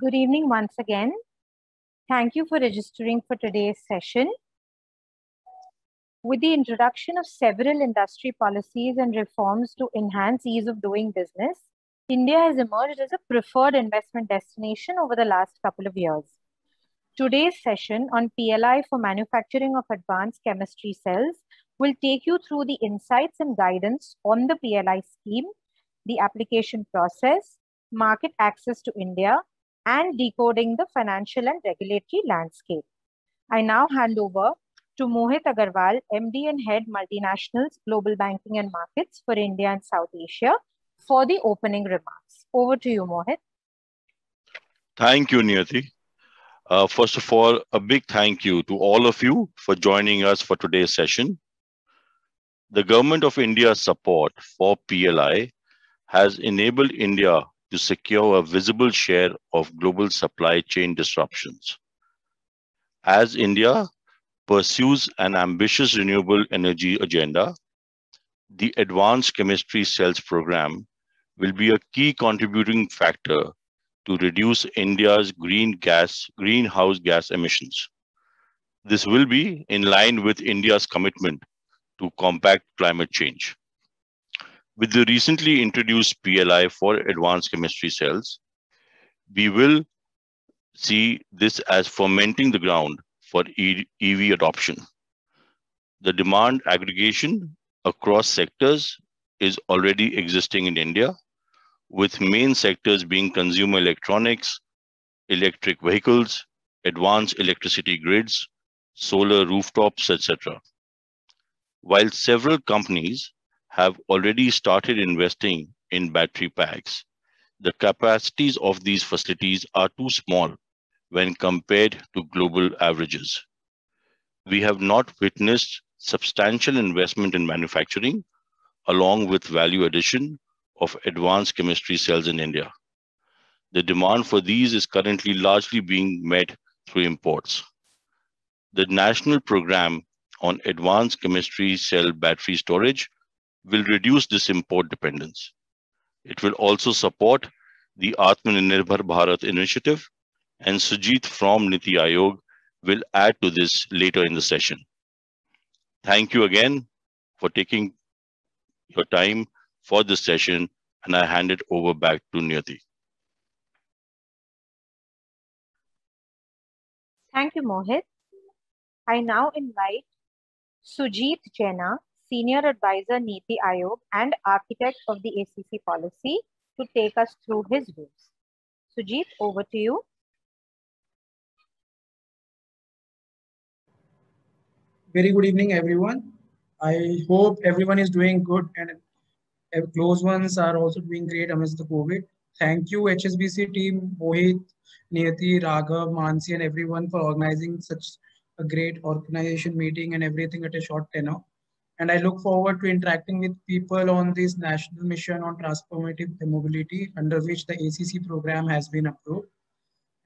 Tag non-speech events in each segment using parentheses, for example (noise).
Good evening once again. Thank you for registering for today's session. With the introduction of several industry policies and reforms to enhance ease of doing business, India has emerged as a preferred investment destination over the last couple of years. Today's session on PLI for manufacturing of advanced chemistry cells will take you through the insights and guidance on the PLI scheme, the application process, market access to India, and decoding the financial and regulatory landscape. I now hand over to Mohit Agarwal, MD and Head Multinationals, Global Banking and Markets for India and South Asia for the opening remarks. Over to you, Mohit. Thank you, Niyati. Uh, first of all, a big thank you to all of you for joining us for today's session. The Government of India's support for PLI has enabled India to secure a visible share of global supply chain disruptions. As India pursues an ambitious renewable energy agenda, the Advanced Chemistry Cells program will be a key contributing factor to reduce India's green gas, greenhouse gas emissions. This will be in line with India's commitment to combat climate change. With the recently introduced PLI for advanced chemistry cells, we will see this as fermenting the ground for EV adoption. The demand aggregation across sectors is already existing in India, with main sectors being consumer electronics, electric vehicles, advanced electricity grids, solar rooftops, etc. While several companies have already started investing in battery packs. The capacities of these facilities are too small when compared to global averages. We have not witnessed substantial investment in manufacturing along with value addition of advanced chemistry cells in India. The demand for these is currently largely being met through imports. The national program on advanced chemistry cell battery storage will reduce this import dependence. It will also support the Atmanirbhar Bharat initiative, and Sujit from Niti Aayog will add to this later in the session. Thank you again for taking your time for this session, and I hand it over back to Niyati. Thank you, Mohit. I now invite Sujit Jena, Senior Advisor Niti Aayog and Architect of the ACC policy to take us through his views. Sujit, over to you. Very good evening, everyone. I hope everyone is doing good and close ones are also doing great amidst the COVID. Thank you, HSBC team, Mohit, Niyati, Raghav, Mansi, and everyone for organizing such a great organization meeting and everything at a short tenure and I look forward to interacting with people on this national mission on transformative mobility under which the ACC program has been approved.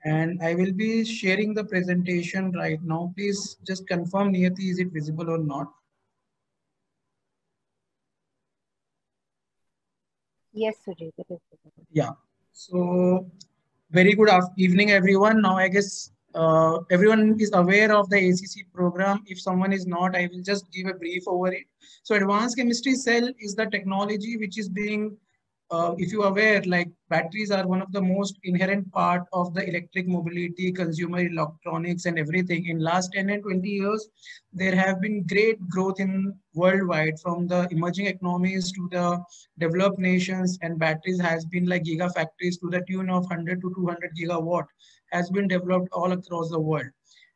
And I will be sharing the presentation right now. Please just confirm Niyati, is it visible or not? Yes, Sujit, it is visible. Yeah. So very good evening, everyone. Now, I guess uh, everyone is aware of the ACC program. If someone is not, I will just give a brief over it. So advanced chemistry cell is the technology which is being, uh, if you are aware, like batteries are one of the most inherent part of the electric mobility, consumer electronics and everything. In last 10 and 20 years, there have been great growth in worldwide from the emerging economies to the developed nations and batteries has been like gigafactories to the tune of 100 to 200 gigawatt has been developed all across the world.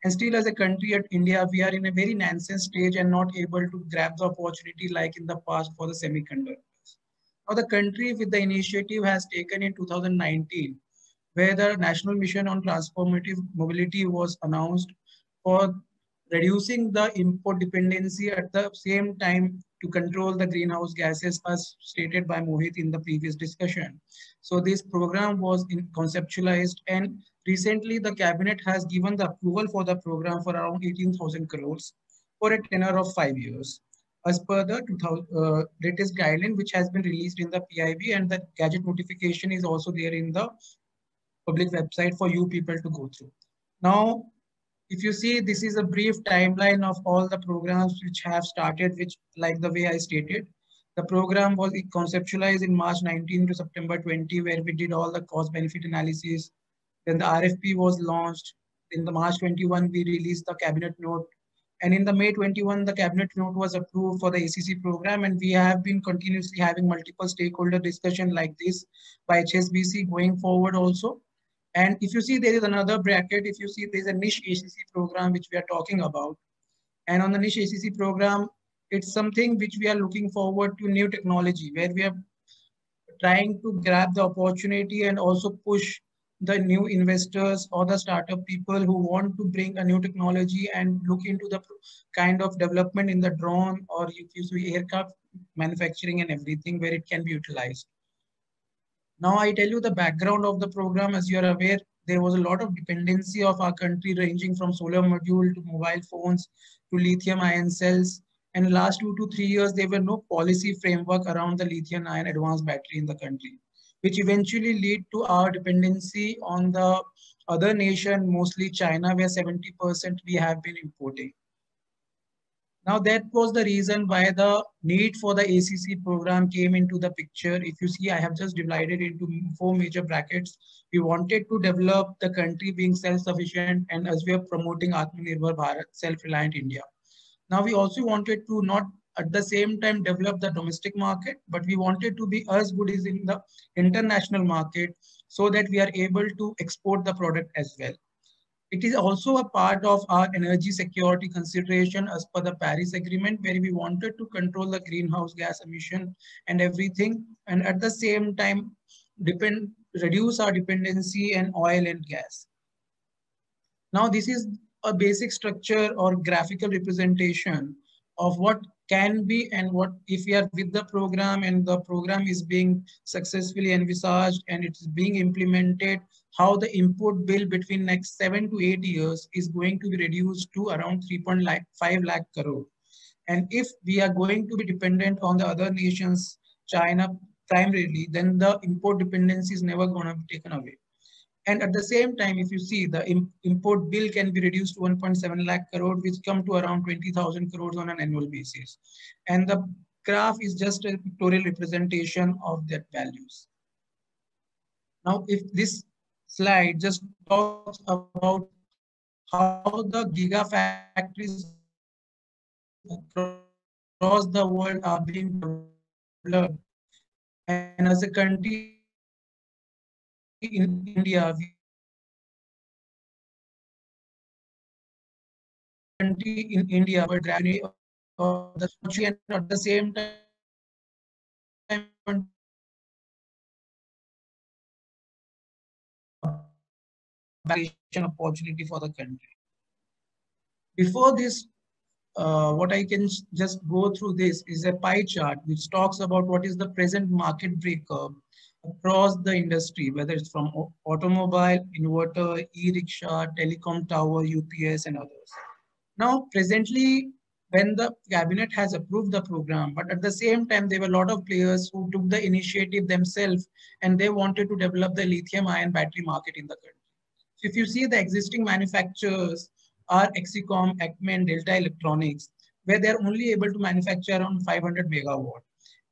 And still as a country at India, we are in a very nascent stage and not able to grab the opportunity like in the past for the semiconductors. Now the country with the initiative has taken in 2019, where the National Mission on Transformative Mobility was announced for reducing the import dependency at the same time to control the greenhouse gases as stated by Mohit in the previous discussion. So this program was conceptualized and Recently, the cabinet has given the approval for the program for around 18,000 crores for a tenure of five years. As per the 2000, uh, latest guideline, which has been released in the PIB and the gazette notification is also there in the public website for you people to go through. Now, if you see, this is a brief timeline of all the programs which have started, which like the way I stated, the program was conceptualized in March 19 to September 20, where we did all the cost benefit analysis. Then the RFP was launched. In the March 21, we released the cabinet note. And in the May 21, the cabinet note was approved for the ACC program. And we have been continuously having multiple stakeholder discussion like this by HSBC going forward also. And if you see there is another bracket, if you see there's a niche ACC program which we are talking about. And on the niche ACC program, it's something which we are looking forward to new technology where we are trying to grab the opportunity and also push the new investors or the startup people who want to bring a new technology and look into the kind of development in the drone or if you see aircraft manufacturing and everything where it can be utilized. Now I tell you the background of the program. As you are aware, there was a lot of dependency of our country ranging from solar module to mobile phones to lithium ion cells. And last two to three years, there were no policy framework around the lithium ion advanced battery in the country, which eventually lead to our dependency on the other nation, mostly China, where 70% we have been importing. Now that was the reason why the need for the ACC program came into the picture. If you see, I have just divided into four major brackets. We wanted to develop the country being self-sufficient and as we are promoting Atmanirbhar Bharat, self-reliant India. Now we also wanted to not at the same time develop the domestic market, but we wanted to be as good as in the international market so that we are able to export the product as well. It is also a part of our energy security consideration as per the Paris Agreement, where we wanted to control the greenhouse gas emission and everything, and at the same time depend reduce our dependency on oil and gas. Now, this is a basic structure or graphical representation of what can be and what if we are with the program and the program is being successfully envisaged and it is being implemented how the import bill between next seven to eight years is going to be reduced to around 3.5 lakh crore. And if we are going to be dependent on the other nations, China primarily, then the import dependency is never going to be taken away. And at the same time, if you see the import bill can be reduced to 1.7 lakh crore, which come to around 20,000 crores on an annual basis. And the graph is just a pictorial representation of that values. Now, if this slide just talks about how the gigafactories across the world are being developed. And as a country in India, we country in India, but the country and at the same time opportunity for the country. Before this, uh, what I can just go through this is a pie chart which talks about what is the present market breakup across the industry, whether it's from automobile, inverter, e-rickshaw, telecom tower, UPS and others. Now, presently, when the cabinet has approved the program, but at the same time, there were a lot of players who took the initiative themselves and they wanted to develop the lithium ion battery market in the country. If you see the existing manufacturers are Exicom, Acme, and Delta Electronics, where they're only able to manufacture around 500 megawatt.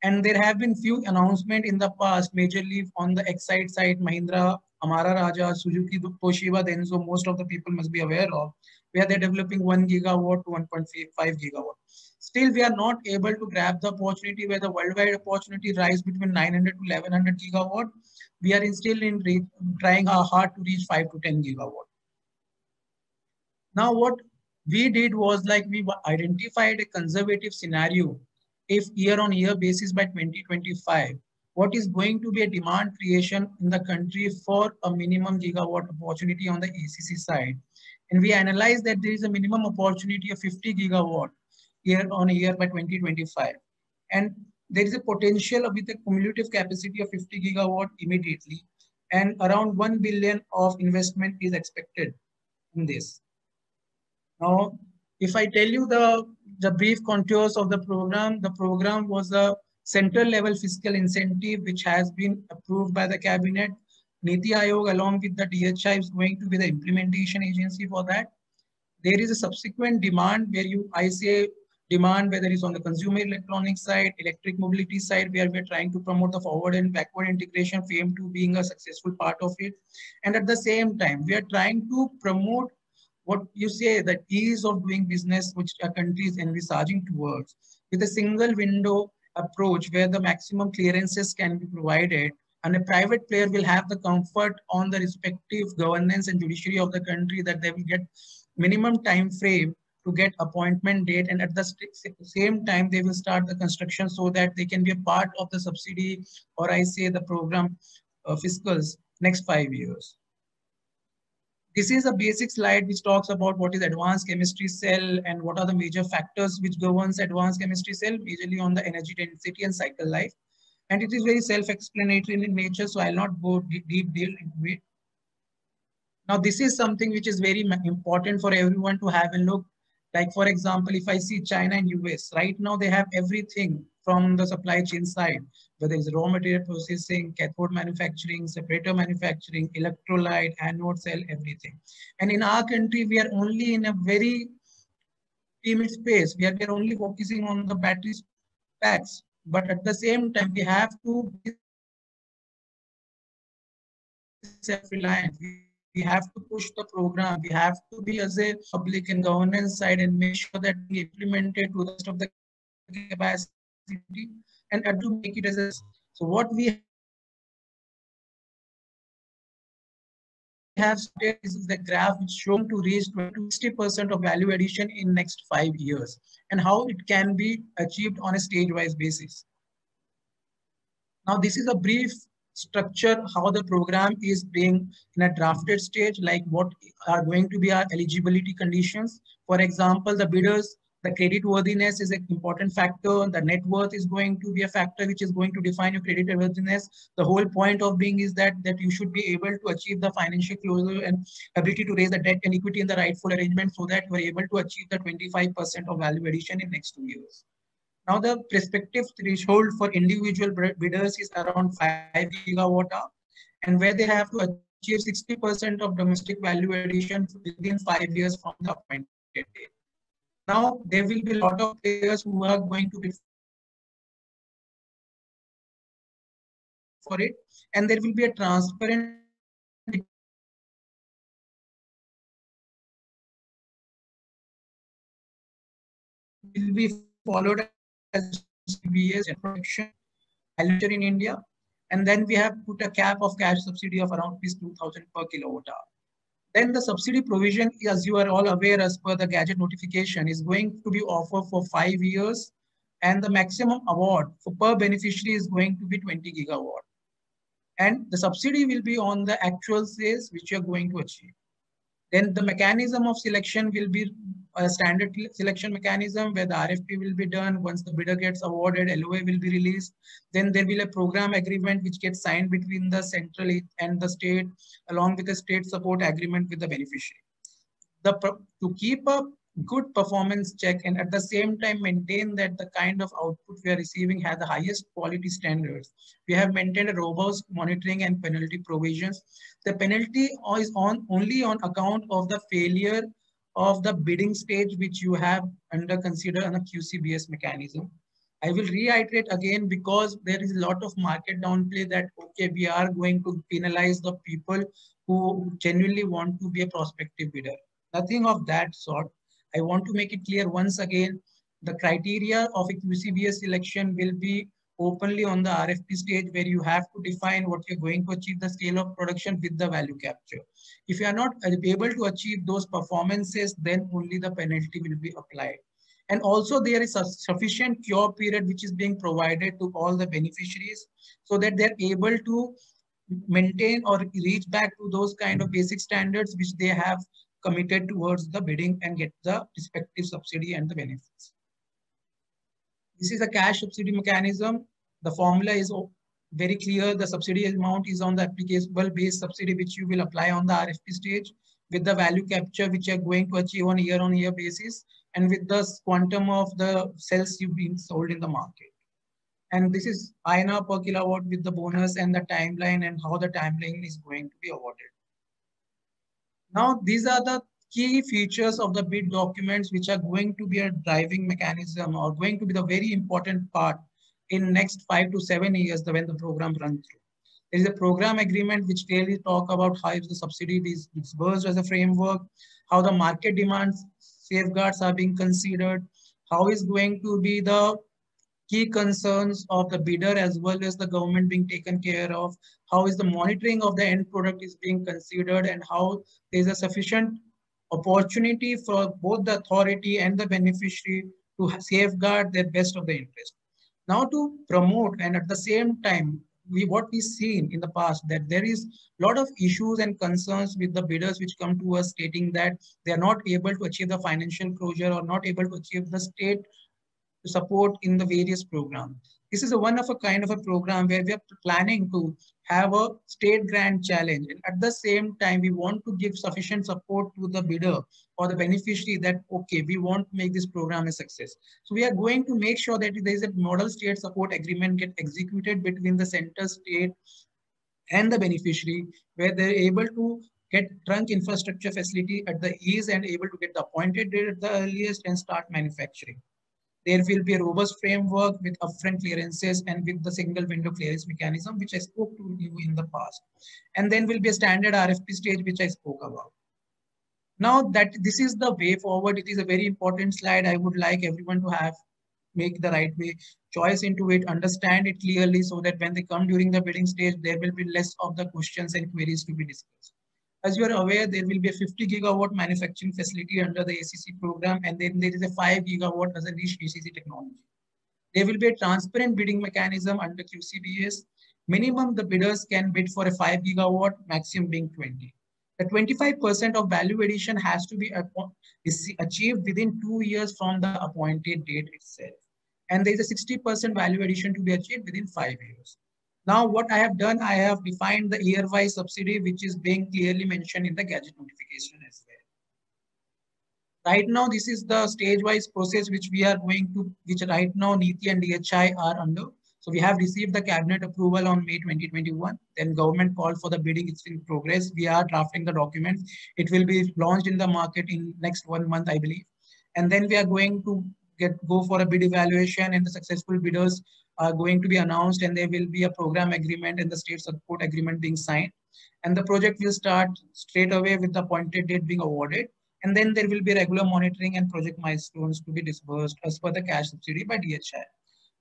And there have been few announcements in the past, majorly on the Exide side, Mahindra, Amara Raja, Suzuki, Toshiba, Denso, most of the people must be aware of, where they're developing 1 gigawatt to 1.5 gigawatt. Still, we are not able to grab the opportunity where the worldwide opportunity rise between 900 to 1100 gigawatt we are still in trying our hard to reach 5 to 10 gigawatt. Now what we did was like we identified a conservative scenario if year on year basis by 2025, what is going to be a demand creation in the country for a minimum gigawatt opportunity on the ACC side. And we analyzed that there is a minimum opportunity of 50 gigawatt year on year by 2025. And there is a potential with a cumulative capacity of 50 gigawatt immediately and around 1 billion of investment is expected in this. Now, if I tell you the, the brief contours of the program, the program was a central level fiscal incentive which has been approved by the cabinet Niti Aayog along with the DHI is going to be the implementation agency for that. There is a subsequent demand where you, I say demand, whether it's on the consumer electronics side, electric mobility side, where we're trying to promote the forward and backward integration, FAME2 being a successful part of it. And at the same time, we are trying to promote what you say, the ease of doing business, which a country is envisaging towards, with a single window approach where the maximum clearances can be provided and a private player will have the comfort on the respective governance and judiciary of the country that they will get minimum time frame to get appointment date and at the same time they will start the construction so that they can be a part of the subsidy or I say the program uh, fiscals next five years. This is a basic slide which talks about what is advanced chemistry cell and what are the major factors which governs advanced chemistry cell, majorly on the energy density and cycle life. And it is very self-explanatory in nature, so I'll not go deep, deep deal into it. Now, this is something which is very important for everyone to have a look like for example, if I see China and US, right now they have everything from the supply chain side, whether it's raw material processing, cathode manufacturing, separator manufacturing, electrolyte, anode cell, everything. And in our country, we are only in a very timid space. We are, we are only focusing on the battery packs. But at the same time, we have to be self-reliant we have to push the program. We have to be as a public and governance side and make sure that we implement it to the rest of the capacity and to make it as a so what we have is the graph which shown to reach 60% of value addition in next five years and how it can be achieved on a stage-wise basis. Now, this is a brief structure how the program is being in a drafted stage, like what are going to be our eligibility conditions. For example, the bidders, the credit worthiness is an important factor. The net worth is going to be a factor which is going to define your credit worthiness. The whole point of being is that, that you should be able to achieve the financial closure and ability to raise the debt and equity in the rightful arrangement so that you are able to achieve the 25% of value addition in next two years. Now the prospective threshold for individual bidders is around 5 gigawatt hour and where they have to achieve 60% of domestic value addition within five years from the appointed date. Now there will be a lot of players who are going to be for it and there will be a transparent will be followed CBS production in India. And then we have put a cap of cash subsidy of around 2000 per kilowatt hour. Then the subsidy provision, as you are all aware, as per the gazette notification, is going to be offered for five years. And the maximum award for per beneficiary is going to be 20 gigawatt. And the subsidy will be on the actual sales which you are going to achieve. Then the mechanism of selection will be a standard selection mechanism where the RFP will be done. Once the bidder gets awarded, LOA will be released. Then there will be a program agreement which gets signed between the central and the state along with the state support agreement with the beneficiary. The, to keep up good performance check and at the same time maintain that the kind of output we are receiving has the highest quality standards. We have maintained a robust monitoring and penalty provisions. The penalty is on only on account of the failure of the bidding stage which you have under consider on a QCBS mechanism. I will reiterate again because there is a lot of market downplay that okay we are going to penalize the people who genuinely want to be a prospective bidder. Nothing of that sort I want to make it clear once again, the criteria of a QCBS selection will be openly on the RFP stage where you have to define what you're going to achieve the scale of production with the value capture. If you are not able to achieve those performances, then only the penalty will be applied. And also there is a sufficient cure period which is being provided to all the beneficiaries so that they're able to maintain or reach back to those kind of basic standards which they have committed towards the bidding and get the respective subsidy and the benefits. This is a cash subsidy mechanism. The formula is very clear. The subsidy amount is on the applicable base subsidy which you will apply on the RFP stage with the value capture which you're going to achieve on year on year basis and with the quantum of the cells you've been sold in the market. And this is INR per kilowatt with the bonus and the timeline and how the timeline is going to be awarded. Now, these are the key features of the bid documents which are going to be a driving mechanism or going to be the very important part in next five to seven years when the program runs through. There is a program agreement which clearly talk about how the subsidy is disbursed as a framework, how the market demands safeguards are being considered, how is going to be the key concerns of the bidder as well as the government being taken care of, how is the monitoring of the end product is being considered and how there is a sufficient opportunity for both the authority and the beneficiary to safeguard their best of the interest. Now to promote and at the same time, we what we've seen in the past that there is a lot of issues and concerns with the bidders which come to us stating that they are not able to achieve the financial closure or not able to achieve the state support in the various programs. This is a one of a kind of a program where we are planning to have a state grant challenge. And at the same time, we want to give sufficient support to the bidder or the beneficiary that, okay, we want to make this program a success. So we are going to make sure that there is a model state support agreement get executed between the center state and the beneficiary, where they're able to get trunk infrastructure facility at the ease and able to get the appointed date at the earliest and start manufacturing. There will be a robust framework with upfront clearances and with the single window clearance mechanism, which I spoke to you in the past. And then will be a standard RFP stage, which I spoke about. Now that this is the way forward, it is a very important slide. I would like everyone to have make the right way choice into it, understand it clearly so that when they come during the bidding stage, there will be less of the questions and queries to be discussed. As you are aware, there will be a 50 gigawatt manufacturing facility under the ACC program, and then there is a 5 gigawatt as a niche ACC technology. There will be a transparent bidding mechanism under QCBS. Minimum, the bidders can bid for a 5 gigawatt, maximum being 20. The 25% of value addition has to be achieved within two years from the appointed date itself. And there is a 60% value addition to be achieved within five years. Now, what I have done, I have defined the year-wise subsidy, which is being clearly mentioned in the gazette notification as well. Right now, this is the stage-wise process which we are going to, which right now NITI and DHI are under. So we have received the cabinet approval on May 2021. Then government called for the bidding. It's in progress. We are drafting the documents. It will be launched in the market in next one month, I believe. And then we are going to get go for a bid evaluation and the successful bidders are going to be announced and there will be a program agreement and the state support agreement being signed. And the project will start straight away with the appointed date being awarded. And then there will be regular monitoring and project milestones to be disbursed as per the cash subsidy by DHI.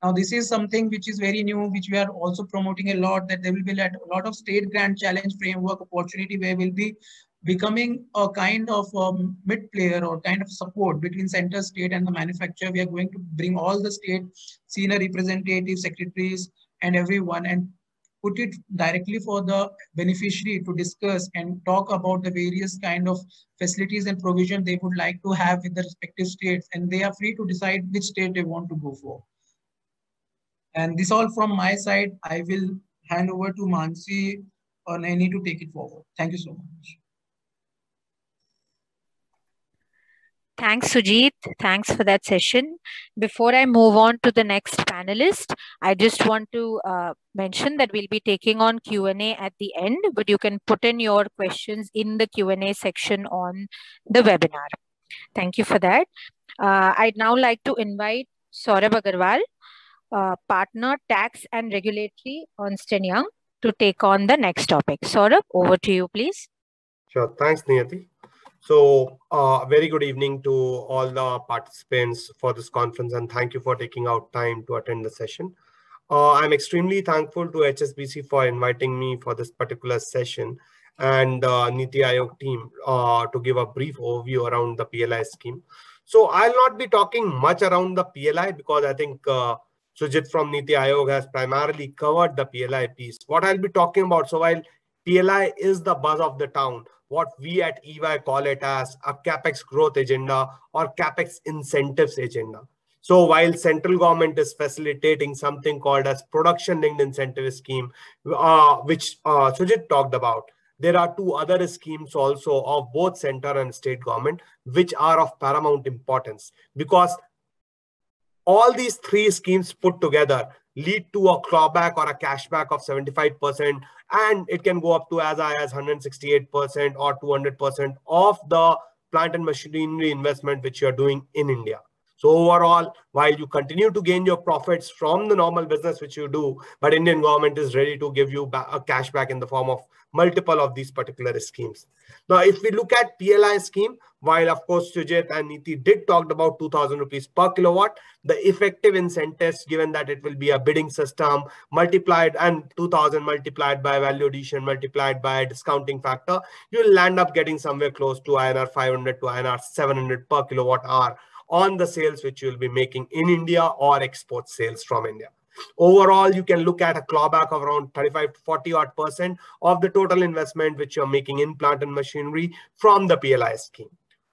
Now, this is something which is very new, which we are also promoting a lot, that there will be a lot of state grant challenge framework opportunity where we'll be becoming a kind of um, mid player or kind of support between center, state, and the manufacturer. We are going to bring all the state senior representatives, secretaries, and everyone and put it directly for the beneficiary to discuss and talk about the various kind of facilities and provision they would like to have with the respective states. And they are free to decide which state they want to go for. And this all from my side. I will hand over to Mansi or Naini to take it forward. Thank you so much. Thanks, Sujit. Thanks for that session. Before I move on to the next panelist, I just want to uh, mention that we'll be taking on Q&A at the end, but you can put in your questions in the Q&A section on the webinar. Thank you for that. Uh, I'd now like to invite Saurabh Agarwal, uh, Partner Tax and Regulatory on Ernst Young, to take on the next topic. Saurabh, over to you, please. Sure. Thanks, Niyati. So uh, very good evening to all the participants for this conference and thank you for taking out time to attend the session. Uh, I'm extremely thankful to HSBC for inviting me for this particular session and uh, Niti Aayog team uh, to give a brief overview around the PLI scheme. So I'll not be talking much around the PLI because I think uh, Sujit from Niti Aayog has primarily covered the PLI piece. What I'll be talking about, so while PLI is the buzz of the town, what we at EY call it as a capex growth agenda or capex incentives agenda. So while central government is facilitating something called as production linked incentive scheme, uh, which uh, Sujit talked about, there are two other schemes also of both center and state government, which are of paramount importance because all these three schemes put together, lead to a clawback or a cashback of 75%, and it can go up to as high as 168% or 200% of the plant and machinery investment which you're doing in India. So overall, while you continue to gain your profits from the normal business which you do, but Indian government is ready to give you a uh, cash back in the form of multiple of these particular schemes. Now, if we look at PLI scheme, while of course Sujit and Niti did talk about 2000 rupees per kilowatt, the effective incentives, given that it will be a bidding system multiplied and 2000 multiplied by value addition multiplied by discounting factor, you'll land up getting somewhere close to INR 500 to INR 700 per kilowatt hour on the sales which you'll be making in India or export sales from India. Overall, you can look at a clawback of around 35 to 40 odd percent of the total investment which you're making in plant and machinery from the PLI scheme.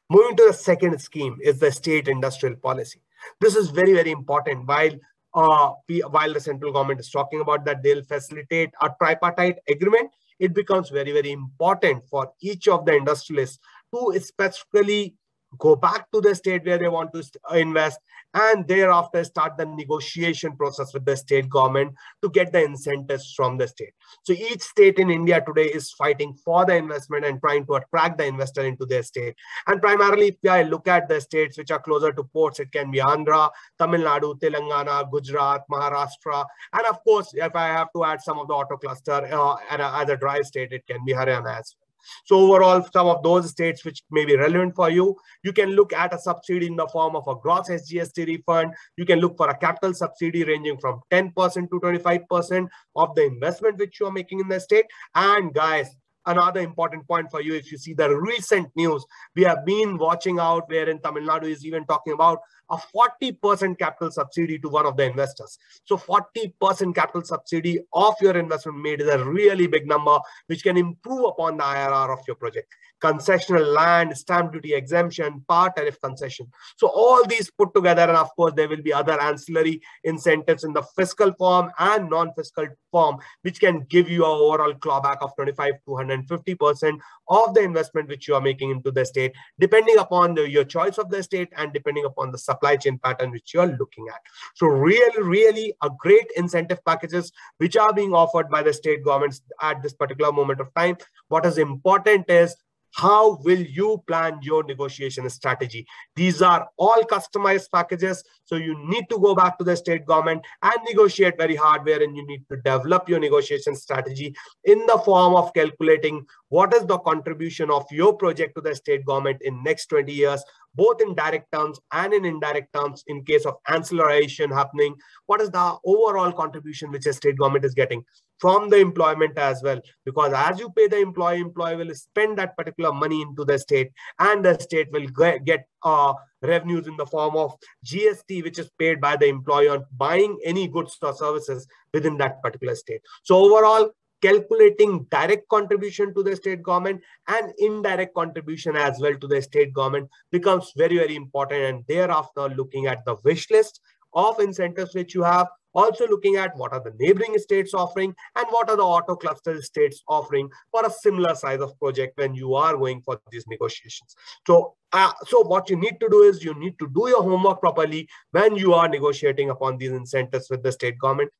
Moving to the second scheme is the state industrial policy. This is very, very important. While uh, while the central government is talking about that they'll facilitate a tripartite agreement, it becomes very, very important for each of the industrialists to specifically go back to the state where they want to invest and thereafter start the negotiation process with the state government to get the incentives from the state. So each state in India today is fighting for the investment and trying to attract the investor into their state. And primarily, if I look at the states which are closer to ports, it can be Andhra, Tamil Nadu, Telangana, Gujarat, Maharashtra. And of course, if I have to add some of the auto cluster uh, as a dry state, it can be Haryana as well. So overall, some of those states which may be relevant for you, you can look at a subsidy in the form of a gross SGST refund. You can look for a capital subsidy ranging from 10% to 25% of the investment which you are making in the state. And guys, another important point for you if you see the recent news we have been watching out wherein tamil nadu is even talking about a 40% capital subsidy to one of the investors. So 40% capital subsidy of your investment made is a really big number, which can improve upon the IRR of your project. Concessional land, stamp duty exemption, power tariff concession. So all these put together, and of course, there will be other ancillary incentives in the fiscal form and non-fiscal form, which can give you an overall clawback of 25 to 150% of the investment which you are making into the state, depending upon the, your choice of the state and depending upon the supply chain pattern which you're looking at. So really, really a great incentive packages which are being offered by the state governments at this particular moment of time. What is important is how will you plan your negotiation strategy? These are all customized packages. So you need to go back to the state government and negotiate very hard Where and you need to develop your negotiation strategy in the form of calculating what is the contribution of your project to the state government in next 20 years both in direct terms and in indirect terms in case of ancillarization happening what is the overall contribution which the state government is getting from the employment as well because as you pay the employee employee will spend that particular money into the state and the state will get uh, revenues in the form of gst which is paid by the employer on buying any goods or services within that particular state so overall calculating direct contribution to the state government and indirect contribution as well to the state government becomes very, very important. And thereafter, looking at the wish list of incentives which you have, also looking at what are the neighboring states offering and what are the auto cluster states offering for a similar size of project when you are going for these negotiations. So, uh, so what you need to do is you need to do your homework properly when you are negotiating upon these incentives with the state government.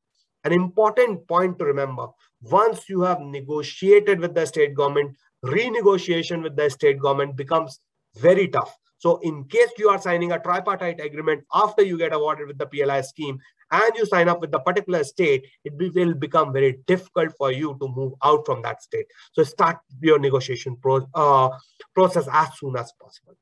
An important point to remember, once you have negotiated with the state government, renegotiation with the state government becomes very tough. So in case you are signing a tripartite agreement after you get awarded with the PLI scheme and you sign up with the particular state, it will become very difficult for you to move out from that state. So start your negotiation pro uh, process as soon as possible.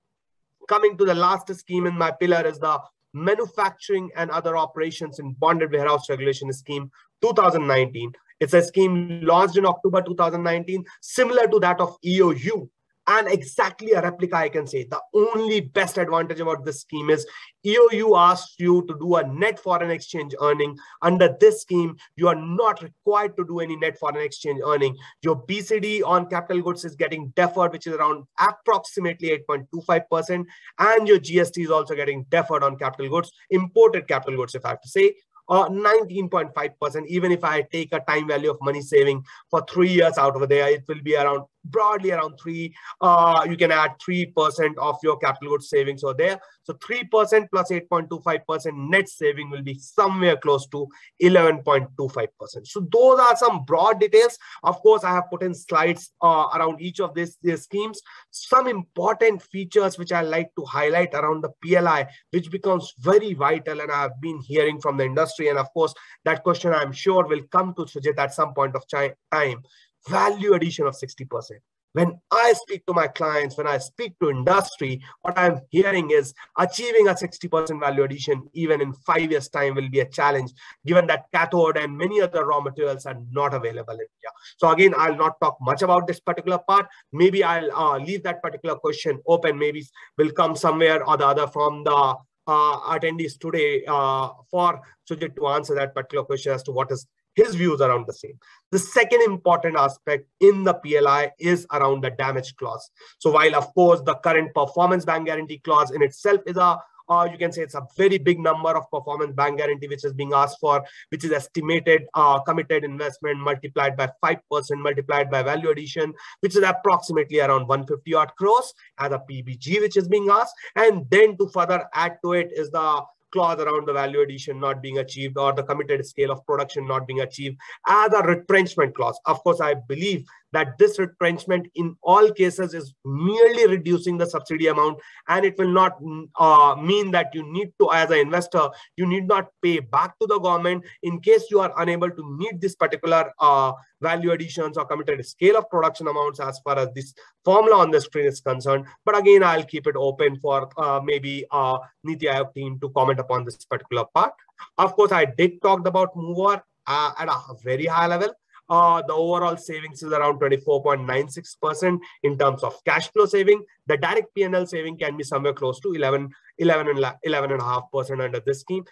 Coming to the last scheme in my pillar is the Manufacturing and Other Operations in Bonded Warehouse Regulation Scheme 2019. It's a scheme launched in October 2019, similar to that of EOU. And exactly a replica, I can say. The only best advantage about this scheme is EOU asks you to do a net foreign exchange earning. Under this scheme, you are not required to do any net foreign exchange earning. Your BCD on capital goods is getting deferred, which is around approximately 8.25%. And your GST is also getting deferred on capital goods, imported capital goods, if I have to say, uh, or 19.5%. Even if I take a time value of money saving for three years out over there, it will be around broadly around three. Uh, you can add three percent of your capital goods savings over there. So three percent plus eight point two five percent net saving will be somewhere close to eleven point two five percent. So those are some broad details. Of course, I have put in slides uh, around each of these, these schemes. Some important features which I like to highlight around the PLI, which becomes very vital, and I've been hearing from the industry. And of course, that question I'm sure will come to Sujit at some point of time value addition of 60%. When I speak to my clients, when I speak to industry, what I'm hearing is achieving a 60% value addition even in five years time will be a challenge given that cathode and many other raw materials are not available in India. So again, I'll not talk much about this particular part. Maybe I'll uh, leave that particular question open. Maybe will come somewhere or the other from the uh, attendees today uh, for Sujit to answer that particular question as to what is his views around the same. The second important aspect in the PLI is around the damage clause. So while of course the current performance bank guarantee clause in itself is a uh, you can say it's a very big number of performance bank guarantee which is being asked for, which is estimated uh, committed investment multiplied by 5% multiplied by value addition, which is approximately around 150 odd crores as a PBG which is being asked. And then to further add to it is the clause around the value addition not being achieved or the committed scale of production not being achieved as a retrenchment clause. Of course, I believe that this retrenchment in all cases is merely reducing the subsidy amount and it will not uh, mean that you need to as an investor you need not pay back to the government in case you are unable to meet this particular uh, value additions or committed scale of production amounts as far as this formula on the screen is concerned. But again i'll keep it open for uh, maybe uh, niti aayog team to comment upon this particular part. Of course i did talk about MOOWR uh, at a very high level uh, the overall savings is around 24.96% in terms of cash flow saving. The direct PNL saving can be somewhere close to 11, 11 and 11.5% under this scheme.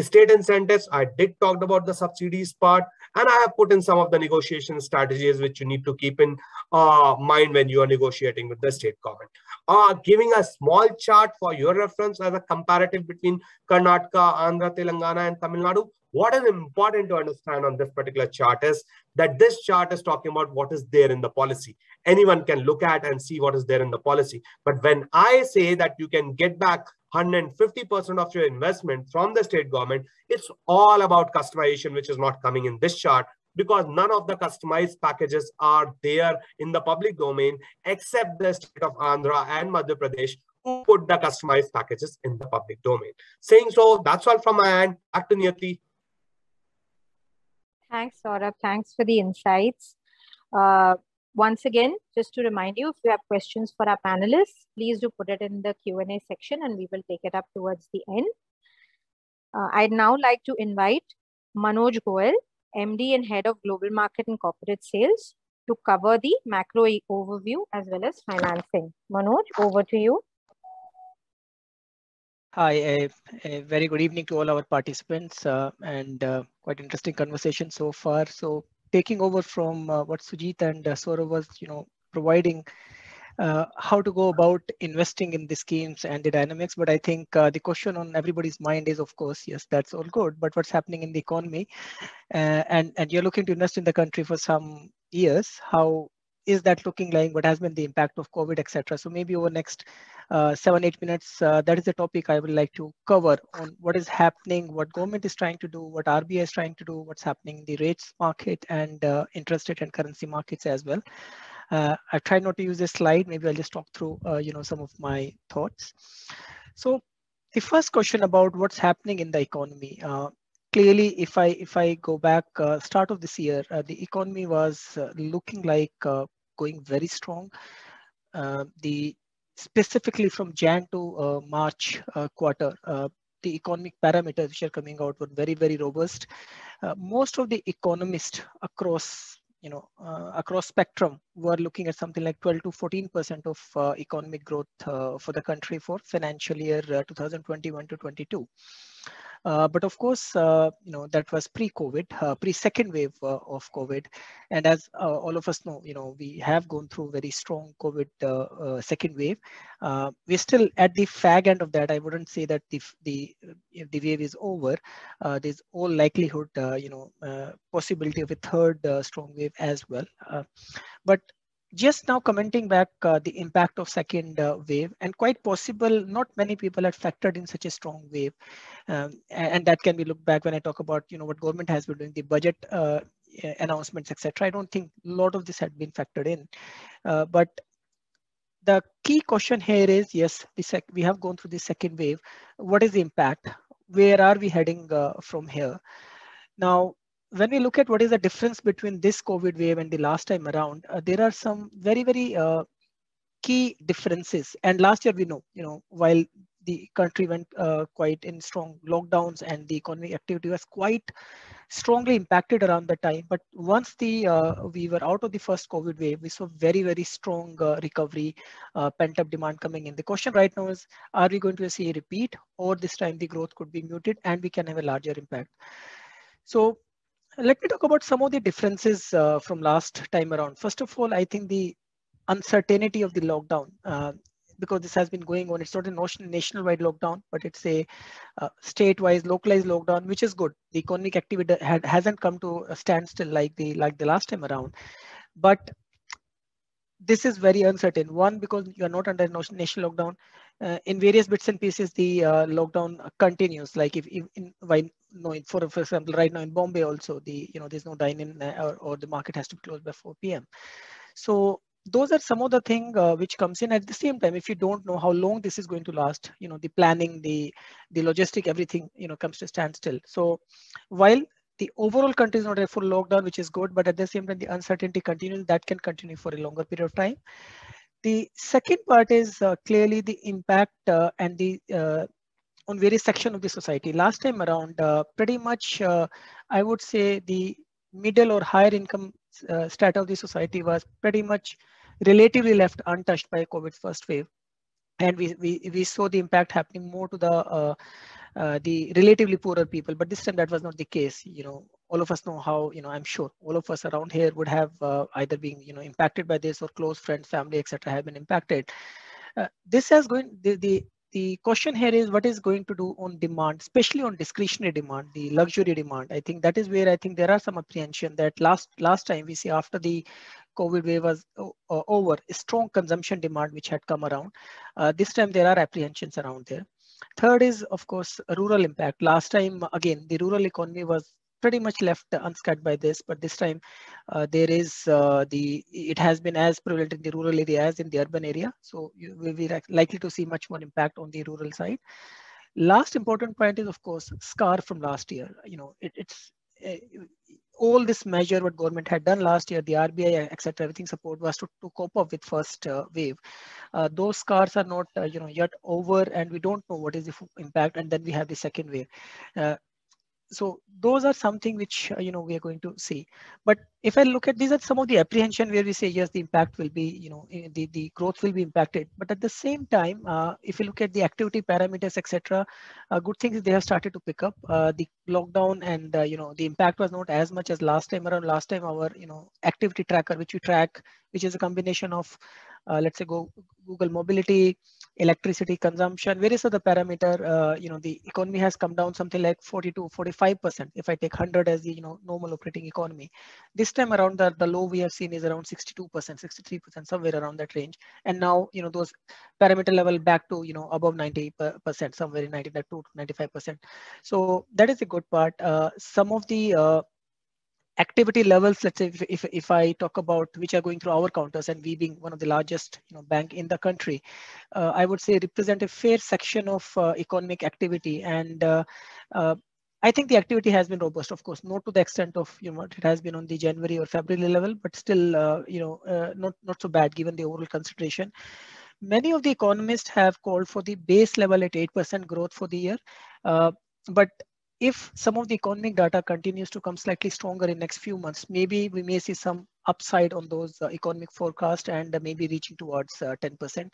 State incentives, I did talk about the subsidies part, and I have put in some of the negotiation strategies which you need to keep in uh, mind when you are negotiating with the state government. Uh, giving a small chart for your reference as a comparative between Karnataka, Andhra, Telangana, and Tamil Nadu. What is important to understand on this particular chart is that this chart is talking about what is there in the policy. Anyone can look at and see what is there in the policy. But when I say that you can get back 150% of your investment from the state government, it's all about customization, which is not coming in this chart because none of the customized packages are there in the public domain except the state of Andhra and Madhya Pradesh who put the customized packages in the public domain. Saying so, that's all from my end. Back to Niyati. Thanks, Saurabh. Thanks for the insights. Uh, once again, just to remind you, if you have questions for our panelists, please do put it in the Q&A section and we will take it up towards the end. Uh, I'd now like to invite Manoj Goel, MD and Head of Global Market and Corporate Sales, to cover the macro overview as well as financing. Manoj, over to you. Hi, a, a, very good evening to all our participants uh, and uh, quite interesting conversation so far. So taking over from uh, what Sujit and uh, Saurabh was, you know, providing uh, how to go about investing in the schemes and the dynamics. But I think uh, the question on everybody's mind is, of course, yes, that's all good. But what's happening in the economy? Uh, and and you're looking to invest in the country for some years. How is that looking like? What has been the impact of COVID, etc. So maybe over next uh, seven, eight minutes, uh, that is the topic I would like to cover on what is happening, what government is trying to do, what RBI is trying to do, what's happening in the rates market and uh, interest rate and currency markets as well. Uh, I tried not to use this slide. Maybe I'll just talk through, uh, you know, some of my thoughts. So the first question about what's happening in the economy. Uh, clearly, if I if I go back start of this year, the economy was looking like going very strong. the specifically from Jan to uh, March uh, quarter, uh, the economic parameters which are coming out were very, very robust. most of the economists across you know, uh, across spectrum, were looking at something like 12 to 14 percent of uh, economic growth uh, for the country for financial year 2021 to 22. Uh, but of course, uh, you know, that was pre-COVID, uh, pre-second wave uh, of COVID. And as uh, all of us know, you know, we have gone through very strong COVID uh, second wave. we're still at the fag end of that. I wouldn't say that the, the, the wave is over. there's all likelihood, you know, possibility of a third strong wave as well. but just now commenting back uh, the impact of second uh, wave and quite possible not many people had factored in such a strong wave. Um, and that can be looked back when i talk about you know what government has been doing the budget uh, announcements etc i don't think a lot of this had been factored in. Uh, but the key question here is yes we have gone through the second wave. What is the impact? Where are we heading uh, from here? Now when we look at what is the difference between this COVID wave and the last time around, uh, there are some very, very uh, key differences. And last year, we know, you know, while the country went uh, quite in strong lockdowns and the economic activity was quite strongly impacted around the time. But once the uh, we were out of the first COVID wave, we saw very, very strong uh, recovery, uh, pent up demand coming in. The question right now is, are we going to see a repeat or this time the growth could be muted and we can have a larger impact? So let me talk about some of the differences uh, from last time around. First of all, I think the uncertainty of the lockdown, uh, because this has been going on, it's not a nationwide lockdown, but it's a uh, state-wise, localized lockdown, which is good. The economic activity had, hasn't come to a standstill like the like the last time around, but this is very uncertain. One, because you are not under a national lockdown. Uh, in various bits and pieces, the uh, lockdown continues. Like if, if in, no, for for example, right now in Bombay also, the you know there's no dine-in uh, or, or the market has to be closed by 4 p.m. So those are some of the thing uh, which comes in at the same time if you don't know how long this is going to last you know the planning the the logistic everything you know comes to standstill so while the overall country is not a full lockdown, which is good, but at the same time, the uncertainty continues. That can continue for a longer period of time. The second part is uh, clearly the impact uh, and the uh, on various section of the society. Last time around, uh, pretty much, uh, I would say the middle or higher income uh, strata of the society was pretty much relatively left untouched by COVID first wave. And we, we, we saw the impact happening more to the uh, the relatively poorer people. But this time that was not the case. You know, all of us know how, you know, I'm sure all of us around here would have uh, either been, you know, impacted by this or close friends, family, etc. have been impacted. Uh, this has going, the, the, the question here is what is going to do on demand, especially on discretionary demand, the luxury demand. I think that is where I think there are some apprehension that last last time we see after the COVID wave was uh, over, strong consumption demand which had come around. Uh, this time there are apprehensions around there. Third is, of course, rural impact. Last time, again, the rural economy was pretty much left unscathed by this, but this time uh, there is uh, the, it has been as prevalent in the rural area as in the urban area. So you will be likely to see much more impact on the rural side. Last important point is, of course, scar from last year. You know, it, it's, all this measure what government had done last year, the RBI, etc., everything support was to, to cope up with first uh, wave. Uh, those scars are not, uh, you know, yet over, and we don't know what is the impact. And then we have the second wave. So those are something which uh, you know we are going to see. But if i look at these are some of the apprehension where we say yes the impact will be you know eh, the the growth will be impacted. But at the same time uh, if you look at the activity parameters etc uh, good things they have started to pick up. Uh, the lockdown and uh, you know the impact was not as much as last time around. Last time our you know activity tracker which we track which is a combination of uh, let's say go Google mobility, electricity consumption, various other parameter, uh, you know, the economy has come down something like 42, 45%. If I take 100 as the, you know, normal operating economy, this time around the, the low we have seen is around 62%, 63%, somewhere around that range. And now, you know, those parameter level back to, you know, above 90%, somewhere in 92 to 95%. So that is a good part. Uh, some of the uh, activity levels, let's say if, if, if, I talk about which are going through our counters and we being one of the largest you know, bank in the country, uh, I would say represent a fair section of uh, economic activity. And uh, uh I think the activity has been robust, of course, not to the extent of you know what it has been on the January or February level, but still uh, you know uh, not not so bad given the overall consideration. Many of the economists have called for the base level at 8% growth for the year. but if some of the economic data continues to come slightly stronger in next few months, maybe we may see some upside on those uh, economic forecast and uh, maybe reaching towards 10%. Uh,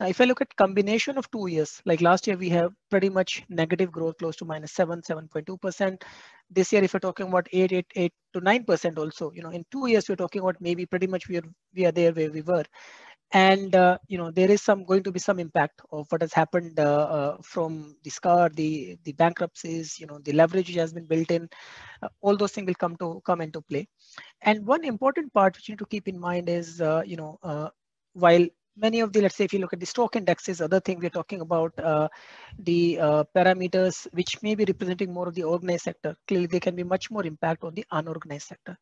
now, if I look at combination of two years, like last year, we have pretty much negative growth close to minus 7, 7.2%. This year, if you're talking about 8, 8, 8 to 9% also, you know, in two years, we're talking about maybe pretty much we are, we are there where we were. And uh, you know there is some going to be some impact of what has happened uh, uh, from the scar the the bankruptcies you know the leverage has been built in uh, all those things will come to come into play. And one important part which you need to keep in mind is uh, you know uh, while many of the let's say if you look at the stock indexes other thing we're talking about the parameters which may be representing more of the organized sector clearly they can be much more impact on the unorganized sector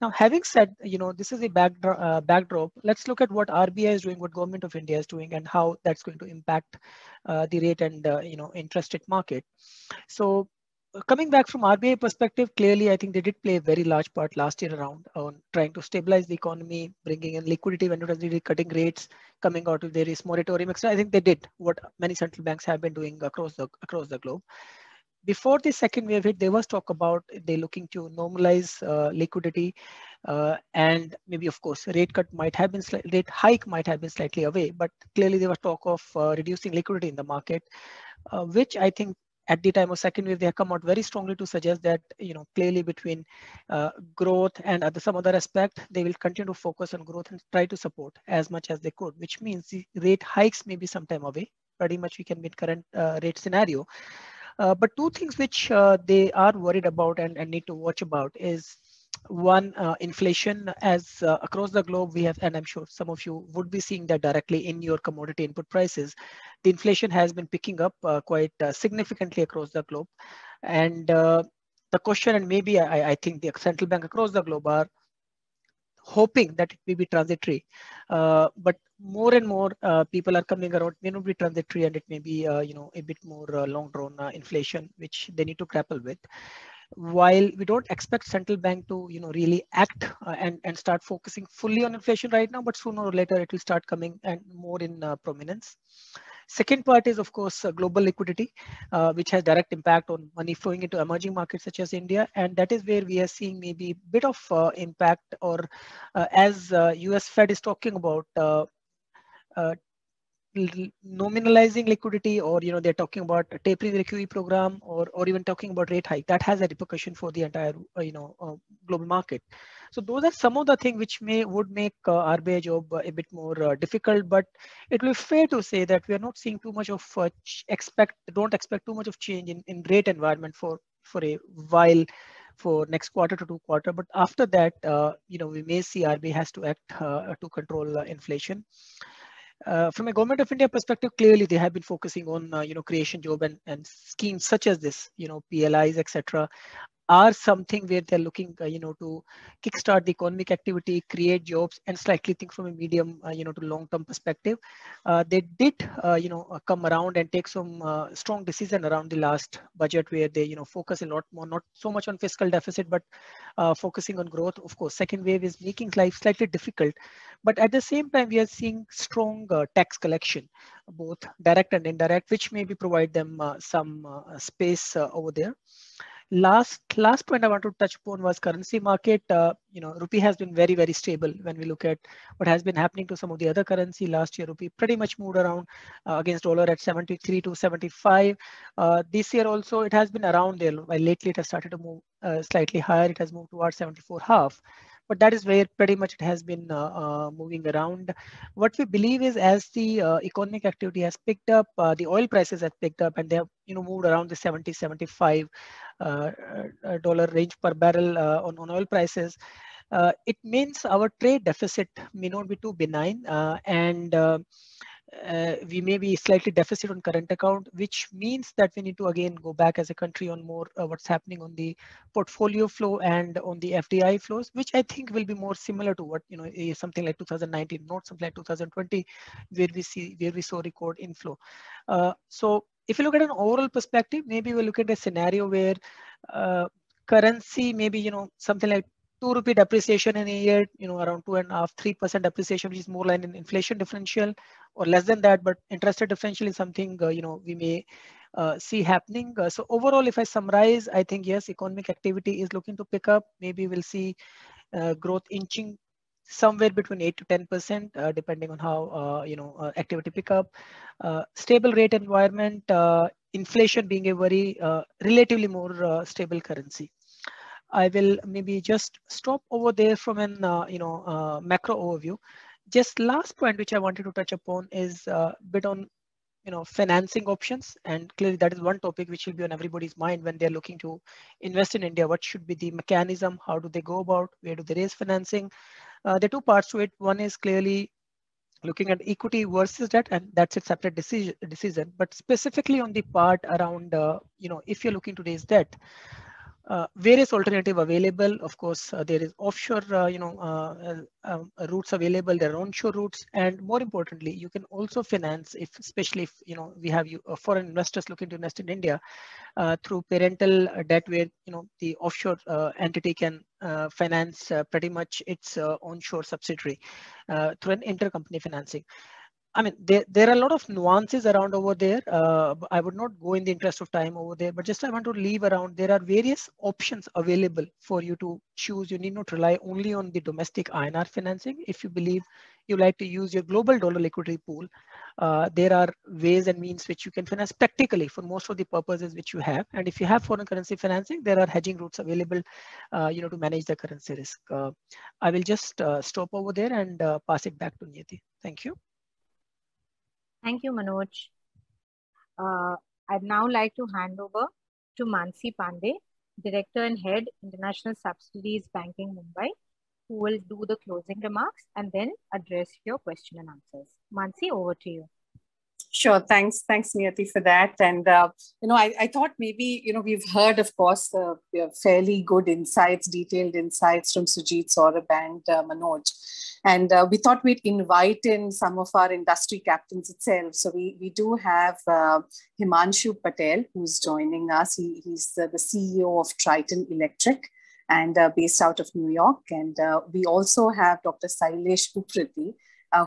now, having said, you know, this is a backdrop, uh, backdrop, let's look at what RBI is doing, what government of India is doing, and how that's going to impact uh, the rate and, uh, you know, interest rate market. So uh, coming back from RBI perspective, clearly, I think they did play a very large part last year around on trying to stabilize the economy, bringing in liquidity when it was really cutting rates, coming out of various moratorium. I think they did what many central banks have been doing across the across the globe before the second wave hit, there was talk about they looking to normalize uh, liquidity, uh, and maybe of course rate cut might have been rate hike might have been slightly away, but clearly there was talk of uh, reducing liquidity in the market, uh, which I think at the time of second wave they have come out very strongly to suggest that you know clearly between uh, growth and other, some other aspect they will continue to focus on growth and try to support as much as they could, which means the rate hikes may be some time away. Pretty much we can meet current uh, rate scenario. Uh, but two things which uh, they are worried about and, and, need to watch about is one uh, inflation. As uh, across the globe we have and i'm sure some of you would be seeing that directly in your commodity input prices the inflation has been picking up uh, quite significantly across the globe. And the question and maybe I, I, think the central bank across the globe are hoping that it may be transitory. Uh, but more and more uh, people are coming around, may not be transitory and it may be, uh, you know, a bit more uh, long drawn uh, inflation, which they need to grapple with. While we don't expect central bank to, you know, really act uh, and, and start focusing fully on inflation right now, but sooner or later it will start coming and more in prominence. Second part is, of course, uh, global liquidity, uh, which has direct impact on money flowing into emerging markets such as India. And that is where we are seeing maybe a bit of uh, impact or uh, as US uh, Fed is talking about uh, nominalizing liquidity or you know they're talking about tapering the QE program or or even talking about rate hike that has a repercussion for the entire you know global market so those are some of the things which may would make uh, RBI job a bit more uh, difficult, but it will be fair to say that we are not seeing too much of uh, expect don't expect too much of change in, in rate environment for for a while for next quarter to two quarter. But after that, uh, you know, we may see RBI has to act uh, to control uh, inflation. Uh, from a government of India perspective, clearly they have been focusing on uh, you know creation job and, and schemes such as this, you know PLIs, etc are something where they're looking, uh, you know, to kickstart the economic activity, create jobs, and slightly think from a medium, uh, you know, to long-term perspective. Uh, they did, uh, you know, uh, come around and take some uh, strong decision around the last budget where they, you know, focus a lot more, not so much on fiscal deficit, but focusing on growth. Of course, second wave is making life slightly difficult, but at the same time, we are seeing strong tax collection, both direct and indirect, which maybe provide them some space over there last last point I want to touch upon was currency market. Uh, you know, rupee has been very very stable when we look at what has been happening to some of the other currency. Last year, rupee pretty much moved around uh, against dollar at 73 to 75. Uh, this year also it has been around there. While lately it has started to move uh, slightly higher. It has moved towards 74 half but that is where pretty much it has been uh, uh, moving around. What we believe is as the uh, economic activity has picked up, uh, the oil prices have picked up and they have you know moved around the 70, 75 uh, uh, dollar range per barrel on, on oil prices. it means our trade deficit may not be too benign and uh, we may be slightly deficit on current account, which means that we need to again go back as a country on more uh, what's happening on the portfolio flow and on the FDI flows, which I think will be more similar to what you know is something like 2019, not something like 2020, where we see where we saw record inflow. Uh, so if you look at an overall perspective, maybe we'll look at a scenario where uh, currency maybe you know something like two rupee depreciation in a year, you know, around two and a half, three percent depreciation, which is more like an inflation differential, or less than that. But interest differential is something uh, you know we may uh, see happening. Uh, so overall, if I summarize, I think yes, economic activity is looking to pick up. Maybe we'll see uh, growth inching somewhere between 8 to 10 percent uh, depending on how uh, you know uh, activity pick up uh, stable rate environment uh, inflation being a very relatively more stable currency I will maybe just stop over there from an uh, you know uh, macro overview. just last point which I wanted to touch upon is a uh, bit on you know financing options. And clearly that is one topic which will be on everybody's mind when they're looking to invest in india. What should be the mechanism? How do they go about? Where do they raise financing? Uh, there are two parts to it. One is clearly looking at equity versus debt and that's a separate decision decision. But specifically on the part around uh, you know if you're looking to raise debt uh, various alternative available. Of course, uh, there is offshore, uh, you know, uh, uh, um, routes available. There are onshore routes, and more importantly, you can also finance, if especially if you know we have you foreign investors looking to invest in India through parental debt, where you know the offshore entity can finance pretty much its onshore subsidiary through an intercompany financing. I mean, there, there are a lot of nuances around over there. Uh, I would not go in the interest of time over there, but just I want to leave around. There are various options available for you to choose. You need not rely only on the domestic INR financing. If you believe you like to use your global dollar liquidity pool, uh, there are ways and means which you can finance practically for most of the purposes which you have. And if you have foreign currency financing, there are hedging routes available, uh, you know, to manage the currency risk. Uh, I will just uh, stop over there and uh, pass it back to Niyati. Thank you. Thank you, Manoj. Uh, I'd now like to hand over to Mansi Pandey, Director and Head, International Subsidiaries Banking Mumbai, who will do the closing remarks and then address your question and answers. Mansi, over to you. Sure. Thanks. Thanks, Niyati, for that. And, uh, you know, I, I thought maybe, you know, we've heard, of course, uh, fairly good insights, detailed insights from Sujit, Saurabh, and uh, Manoj. And uh, we thought we'd invite in some of our industry captains itself. So we, we do have uh, Himanshu Patel, who's joining us. He, he's the, the CEO of Triton Electric and uh, based out of New York. And we also have Dr. Sailesh Upreti,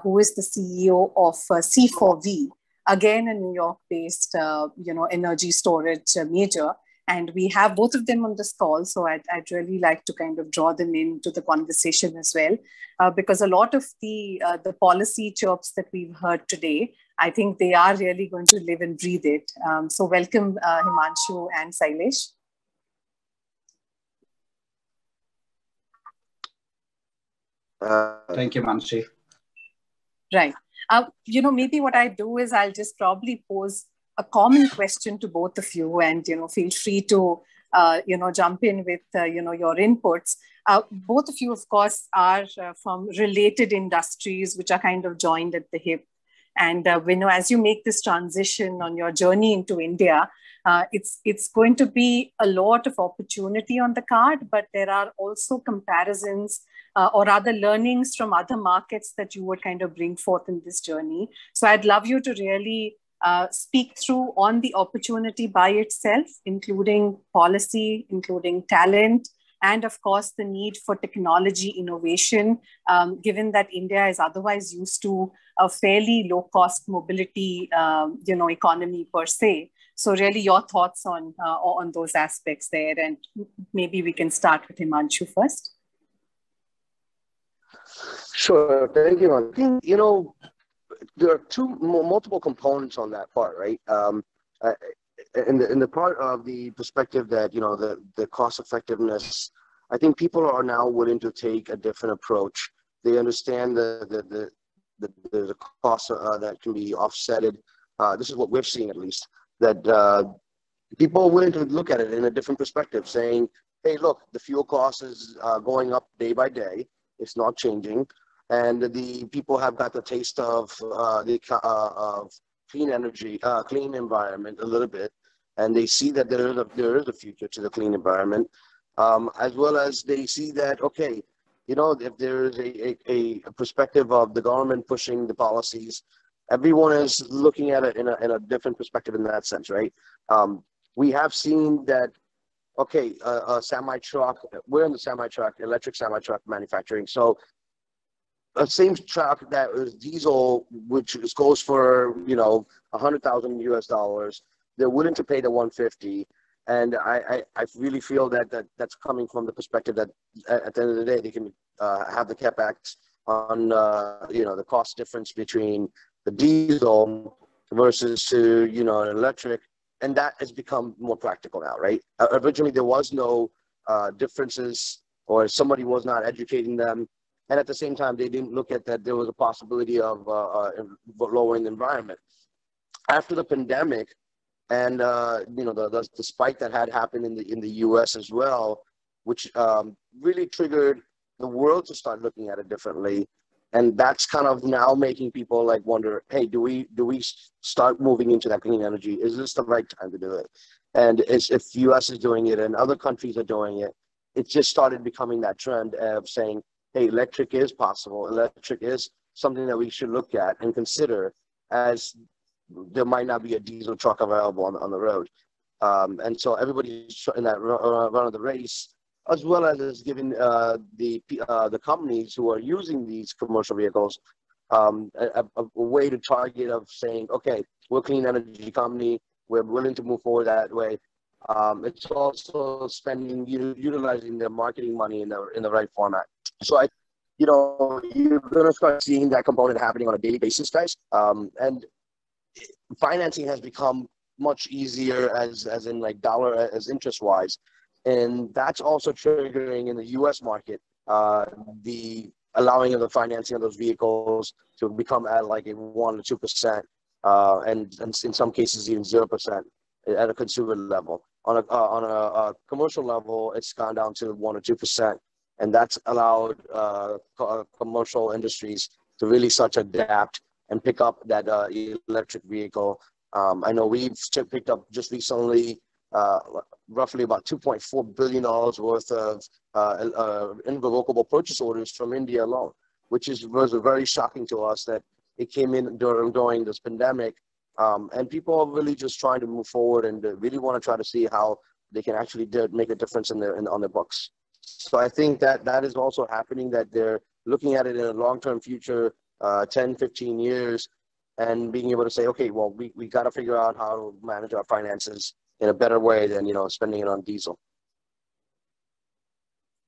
who is the CEO of C4V, again a New York-based, uh, you know, energy storage uh, major. And we have both of them on this call, so I'd, I'd really like to kind of draw them into the conversation as well, uh, because a lot of the uh, the policy chirps that we've heard today, I think they are really going to live and breathe it. Um, so welcome, uh, Himanshu and Sailesh. Uh, Thank you, Mansi. Right. Uh, you know, maybe what I do is I'll just probably pose a common question to both of you, and you know, feel free to uh, you know jump in with uh, you know your inputs. Uh, both of you, of course, are uh, from related industries which are kind of joined at the hip. And uh, you know, as you make this transition on your journey into India, uh, it's it's going to be a lot of opportunity on the card, but there are also comparisons uh, or other learnings from other markets that you would kind of bring forth in this journey. So I'd love you to really uh, speak through on the opportunity by itself, including policy, including talent, and of course the need for technology innovation, um, given that India is otherwise used to a fairly low cost mobility, um, you know, economy per se. So really your thoughts on, uh, on those aspects there. And maybe we can start with Himanshu first. Sure. Thank you. I think, you know, there are two multiple components on that part, right? Um, in the in the part of the perspective that you know the the cost effectiveness, I think people are now willing to take a different approach. They understand the the the the, the cost uh, that can be offsetted. Uh, this is what we're seeing at least that uh, people are willing to look at it in a different perspective, saying, "Hey, look, the fuel cost is uh, going up day by day. It's not changing, and the people have got the taste of uh, the uh, of clean energy, uh, clean environment a little bit, and they see that there is a there is a future to the clean environment, um, as well as they see that okay." You know, if there is a, a, a perspective of the government pushing the policies everyone is looking at it in a, in a different perspective in that sense, right? Um, we have seen that, okay, a semi truck, we're in the semi truck, electric semi truck manufacturing. So a same truck that is diesel, which is, goes for, you know, a hundred thousand US dollars, they're willing to pay the 150. And I, I, I, really feel that, that that's coming from the perspective that at the end of the day, they can uh, have the capex on, uh, you know, the cost difference between the diesel versus to you know an electric, and that has become more practical now, right? Uh, originally, there was no uh, differences, or somebody was not educating them and at the same time, they didn't look at that there was a possibility of uh, uh, lowering the environment. After the pandemic, and uh, you know the, the, the spike that had happened in the in the U.S. as well, which um, really triggered the world to start looking at it differently and that's kind of now making people like wonder hey do we do we start moving into that clean energy? Is this the right time to do it? And if us is doing it and other countries are doing it it just started becoming that trend of saying hey electric is possible. Electric is something that we should look at and consider as there might not be a diesel truck available on, on the road. Um, and so everybody's in that run of the race as well as giving uh, the uh, the companies who are using these commercial vehicles um, a, a, way to target of saying, okay, we're clean energy company, we're willing to move forward that way. Um, it's also spending utilizing their marketing money in the in the right format. So I, you know, you're gonna start seeing that component happening on a daily basis, guys. Um, and financing has become much easier as as in like dollar as interest wise and that's also triggering in the U.S. market uh, the allowing of the financing of those vehicles to become at like a one or two percent, uh, and, and in some cases even zero percent at a consumer level. On a uh, on a, a, commercial level, it's gone down to one or two percent, and that's allowed uh, co- commercial industries to really start to adapt and pick up that uh, electric vehicle. Um, I know we've picked up just recently uh, roughly about $2.4 billion worth of uh, uh, irrevocable purchase orders from India alone, which is, was very shocking to us that it came in during, during this pandemic. Um, and people are really just trying to move forward and really want to try to see how they can actually make a difference in their, in, on their books. So I think that that is also happening, that they're looking at it in a long-term future, uh, 10, 15 years, and being able to say, okay, well, we, we got to figure out how to manage our finances in a better way than you know spending it on diesel.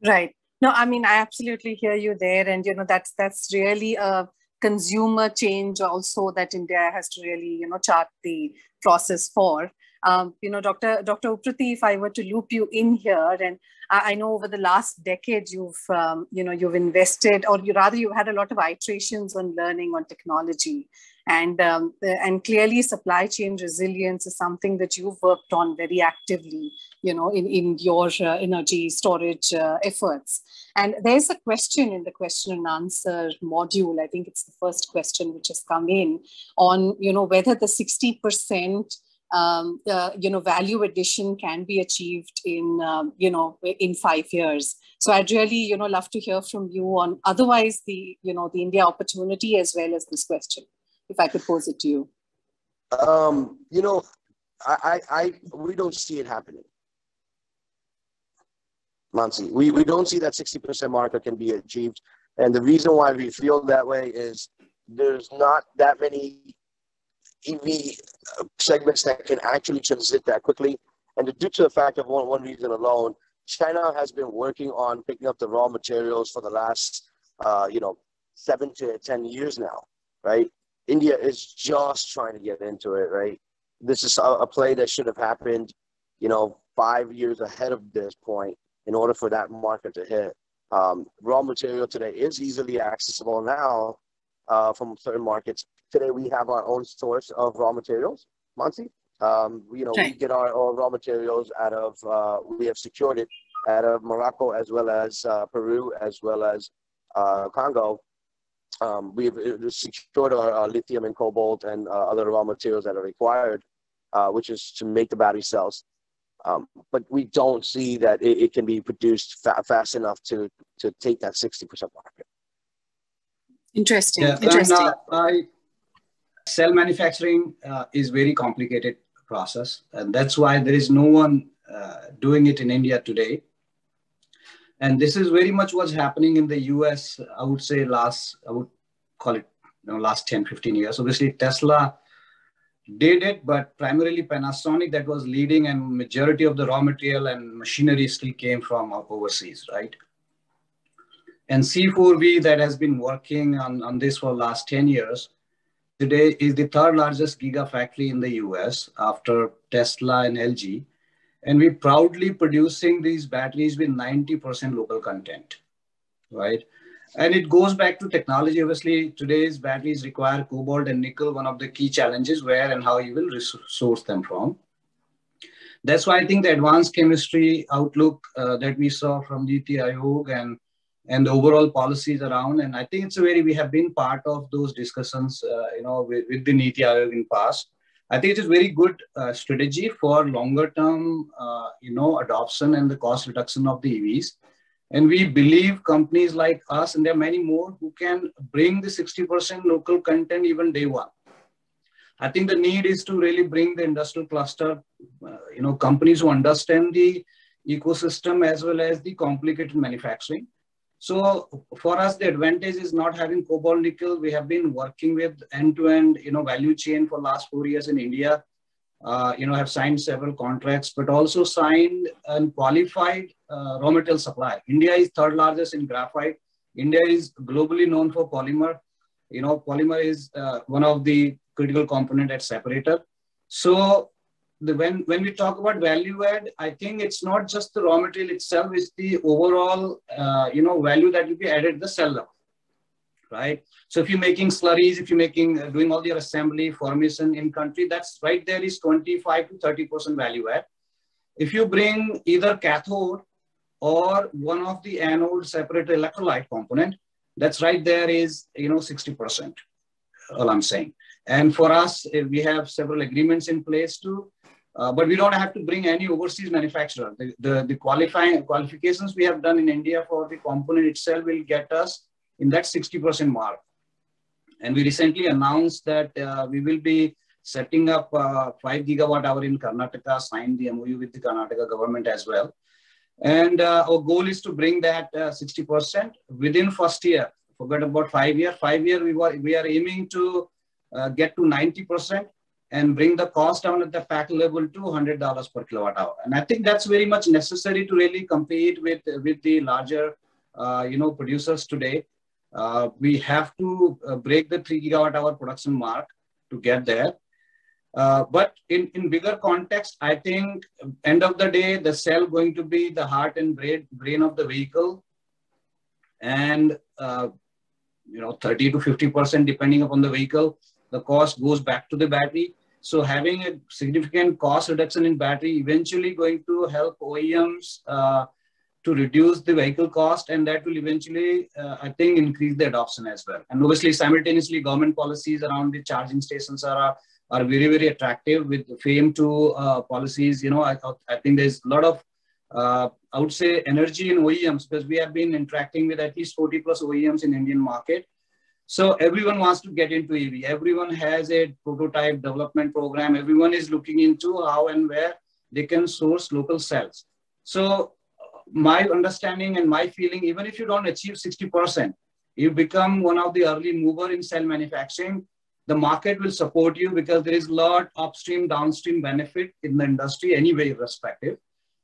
Right. No i mean i absolutely hear you there. And you know that's that's really a consumer change also that india has to really you know chart the process for. Um, you know dr dr upreti if i were to loop you in here and i, I know over the last decade you've um, you know you've invested or you rather you've had a lot of iterations on learning on technology and um, and clearly supply chain resilience is something that you've worked on very actively you know in in your uh, energy storage uh, efforts. And there's a question in the question and answer module. I think it's the first question which has come in on you know whether the 60% um, uh, you know value addition can be achieved in um, you know in five years. So i'd really you know love to hear from you on otherwise the you know the india opportunity as well as this question if I could pose it to you? Um, you know, I, I, I, we don't see it happening. Mansi, we, we don't see that 60% marker can be achieved. And the reason why we feel that way is there's not that many EV segments that can actually transit that quickly. And due to the fact of one, one reason alone, China has been working on picking up the raw materials for the last, uh, you know, seven to 10 years now, right? India is just trying to get into it, right? This is a, a play that should have happened, you know, five years ahead of this point in order for that market to hit. Um, raw material today is easily accessible now uh, from certain markets. Today we have our own source of raw materials, Mansi. Um, you know, okay. we get our, our, raw materials out of, uh, we have secured it out of Morocco as well as uh, Peru as well as uh, Congo um, we've uh, secured our, our, lithium and cobalt and uh, other raw materials that are required, uh, which is to make the battery cells. Um, but we don't see that it, it can be produced fa- fast enough to to take that 60% market. Interesting. Yeah, Interesting. And, uh, I, cell manufacturing uh, is very complicated process, and that's why there is no one uh, doing it in India today and this is very much what's happening in the us i would say last i would call it you know, last 10 15 years. Obviously tesla did it but primarily panasonic that was leading and majority of the raw material and machinery still came from overseas right? And c4v that has been working on, on this for last 10 years today is the third largest gigafactory in the us after tesla and lg and we're proudly producing these batteries with 90% local content, right? And it goes back to technology. Obviously, today's batteries require cobalt and nickel, one of the key challenges where and how you will source them from. That's why I think the advanced chemistry outlook uh, that we saw from Niti Aayog and and the overall policies around. And I think it's a very, we have been part of those discussions, uh, you know, with, with the Niti Aayog in past. I think it is very good uh, strategy for longer term, uh, you know, adoption and the cost reduction of the EVs. And we believe companies like us, and there are many more, who can bring the 60% local content even day one. I think the need is to really bring the industrial cluster, uh, you know, companies who understand the ecosystem as well as the complicated manufacturing so for us, the advantage is not having cobalt nickel. We have been working with end-to-end, you know, value chain for last four years in India. Uh, you know, have signed several contracts, but also signed and qualified uh, raw material supply. India is third largest in graphite. India is globally known for polymer. You know, polymer is uh, one of the critical component at separator. So the, when, when we talk about value add, I think it's not just the raw material itself, it's the overall, uh, you know, value that will be added the cell level, right? So if you're making slurries, if you're making, uh, doing all your assembly, formation in country, that's right there is 25 to 30% value add. If you bring either cathode or one of the anode separate electrolyte component, that's right there is, you know, 60%, all I'm saying. And for us, eh, we have several agreements in place to uh, but we don't have to bring any overseas manufacturer. The, the, the, qualifying qualifications we have done in India for the component itself will get us in that 60% mark. And we recently announced that uh, we will be setting up uh, 5 gigawatt hour in Karnataka, signed the MOU with the Karnataka government as well. And uh, our goal is to bring that 60% uh, within first year. Forget about five year. Five year, we, were, we are aiming to uh, get to 90% and bring the cost down at the pack level to $100 per kilowatt hour. And I think that's very much necessary to really compete with, with the larger, uh, you know, producers today. Uh, we have to uh, break the three gigawatt hour production mark to get there. Uh, but in, in bigger context, I think end of the day, the cell going to be the heart and brain, brain of the vehicle. And, uh, you know, 30 to 50% depending upon the vehicle the cost goes back to the battery. So having a significant cost reduction in battery eventually going to help OEMs uh, to reduce the vehicle cost and that will eventually, uh, I think, increase the adoption as well. And obviously, simultaneously, government policies around the charging stations are, are very, very attractive with FAME II uh, policies. You know, I, I think there's a lot of, uh, I would say, energy in OEMs because we have been interacting with at least 40 plus OEMs in Indian market so everyone wants to get into EV. Everyone has a prototype development program. Everyone is looking into how and where they can source local cells. So my understanding and my feeling, even if you don't achieve 60%, you become one of the early mover in cell manufacturing, the market will support you because there is a lot upstream, downstream benefit in the industry anyway, irrespective.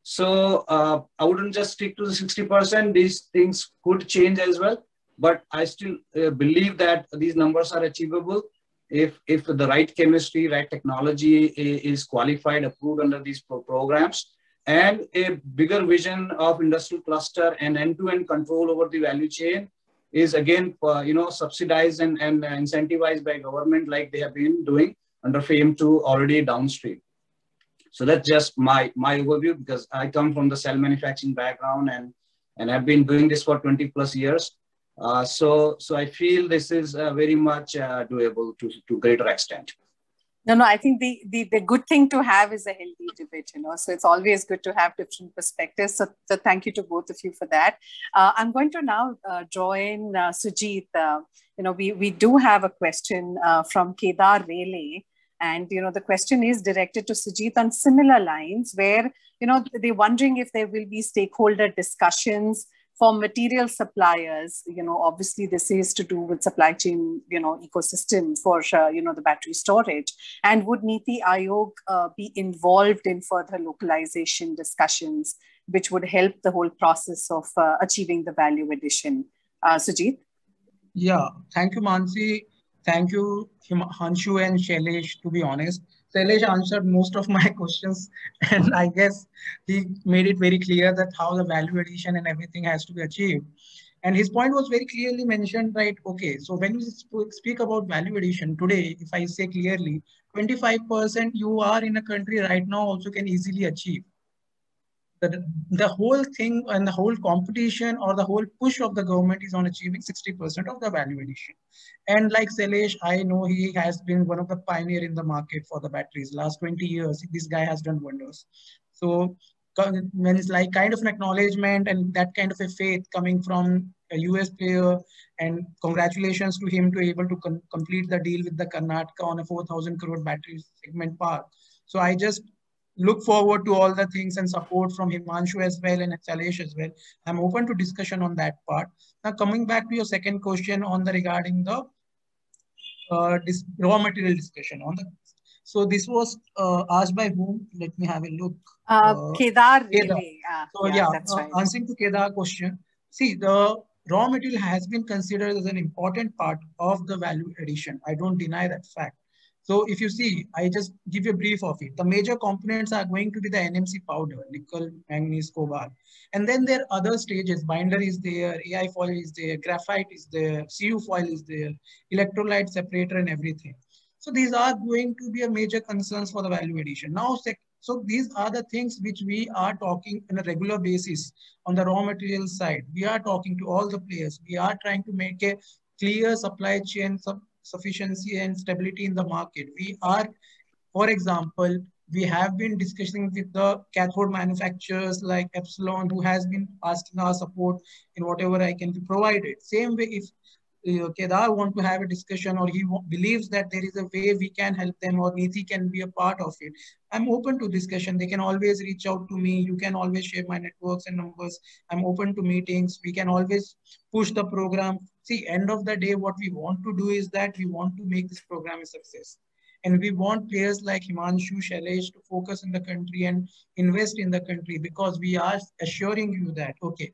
So uh, I wouldn't just stick to the 60%. These things could change as well but I still uh, believe that these numbers are achievable if, if the right chemistry, right technology is qualified, approved under these pro programs, and a bigger vision of industrial cluster and end-to-end -end control over the value chain is again, uh, you know, subsidized and, and incentivized by government like they have been doing under FAME 2 already downstream. So that's just my, my overview because I come from the cell manufacturing background and, and I've been doing this for 20 plus years. Uh, so, so I feel this is uh, very much uh, doable to, to greater extent. No, no, I think the, the, the good thing to have is a healthy debate, you know, so it's always good to have different perspectives. So, so thank you to both of you for that. Uh, I'm going to now uh, draw in uh, Sujit. you know, we, we do have a question from Kedar Rele. And, you know, the question is directed to Sujit on similar lines where, you know, they're wondering if there will be stakeholder discussions for material suppliers, you know, obviously this is to do with supply chain, you know, ecosystem for, uh, you know, the battery storage. And would Niti Aayog uh, be involved in further localization discussions, which would help the whole process of uh, achieving the value addition? Uh, Sujit? Yeah, thank you, Mansi. Thank you, Hanshu and Shailesh, to be honest. Shailesh answered most of my (laughs) questions, and I guess he made it very clear that how the value addition and everything has to be achieved. And his point was very clearly mentioned, right? Okay, so when we speak about value addition today, if I say clearly, 25% you are in a country right now also can easily achieve. The, the whole thing and the whole competition or the whole push of the government is on achieving 60% of the value addition. And like Sailesh, I know he has been one of the pioneer in the market for the batteries. Last 20 years, this guy has done wonders. So when it's like kind of an acknowledgement and that kind of a faith coming from a US player and congratulations to him to able to complete the deal with the Karnataka on a 4,000 crore battery segment park. So I just look forward to all the things and support from Himanshu as well and Sailesh as well. I'm open to discussion on that part. Now coming back to your second question on the regarding the uh, raw material discussion on the so this was uh, asked by whom? Let me have a look. Uh, uh Kedar. Kedar. So yeah, yeah that's uh, right. answering to Kedar question. See, the raw material has been considered as an important part of the value addition. I don't deny that fact. So if you see, I just give you a brief of it. The major components are going to be the NMC powder, nickel, manganese, cobalt. And then there are other stages. Binder is there, AI foil is there, graphite is there, CU foil is there, electrolyte separator and everything. So these are going to be a major concerns for the value addition. Now, so these are the things which we are talking on a regular basis on the raw material side. We are talking to all the players. We are trying to make a clear supply chain sufficiency and stability in the market. We are, for example, we have been discussing with the cathode manufacturers like Epsilon, who has been asking our support in whatever I can be provided. Same way, if uh, Kedar want to have a discussion or he believes that there is a way we can help them or Niti can be a part of it. I'm open to discussion. They can always reach out to me. You can always share my networks and numbers. I'm open to meetings. We can always push the program. See, end of the day, what we want to do is that we want to make this program a success. And we want players like Himanshu, Sailesh to focus in the country and invest in the country because we are assuring you that, okay,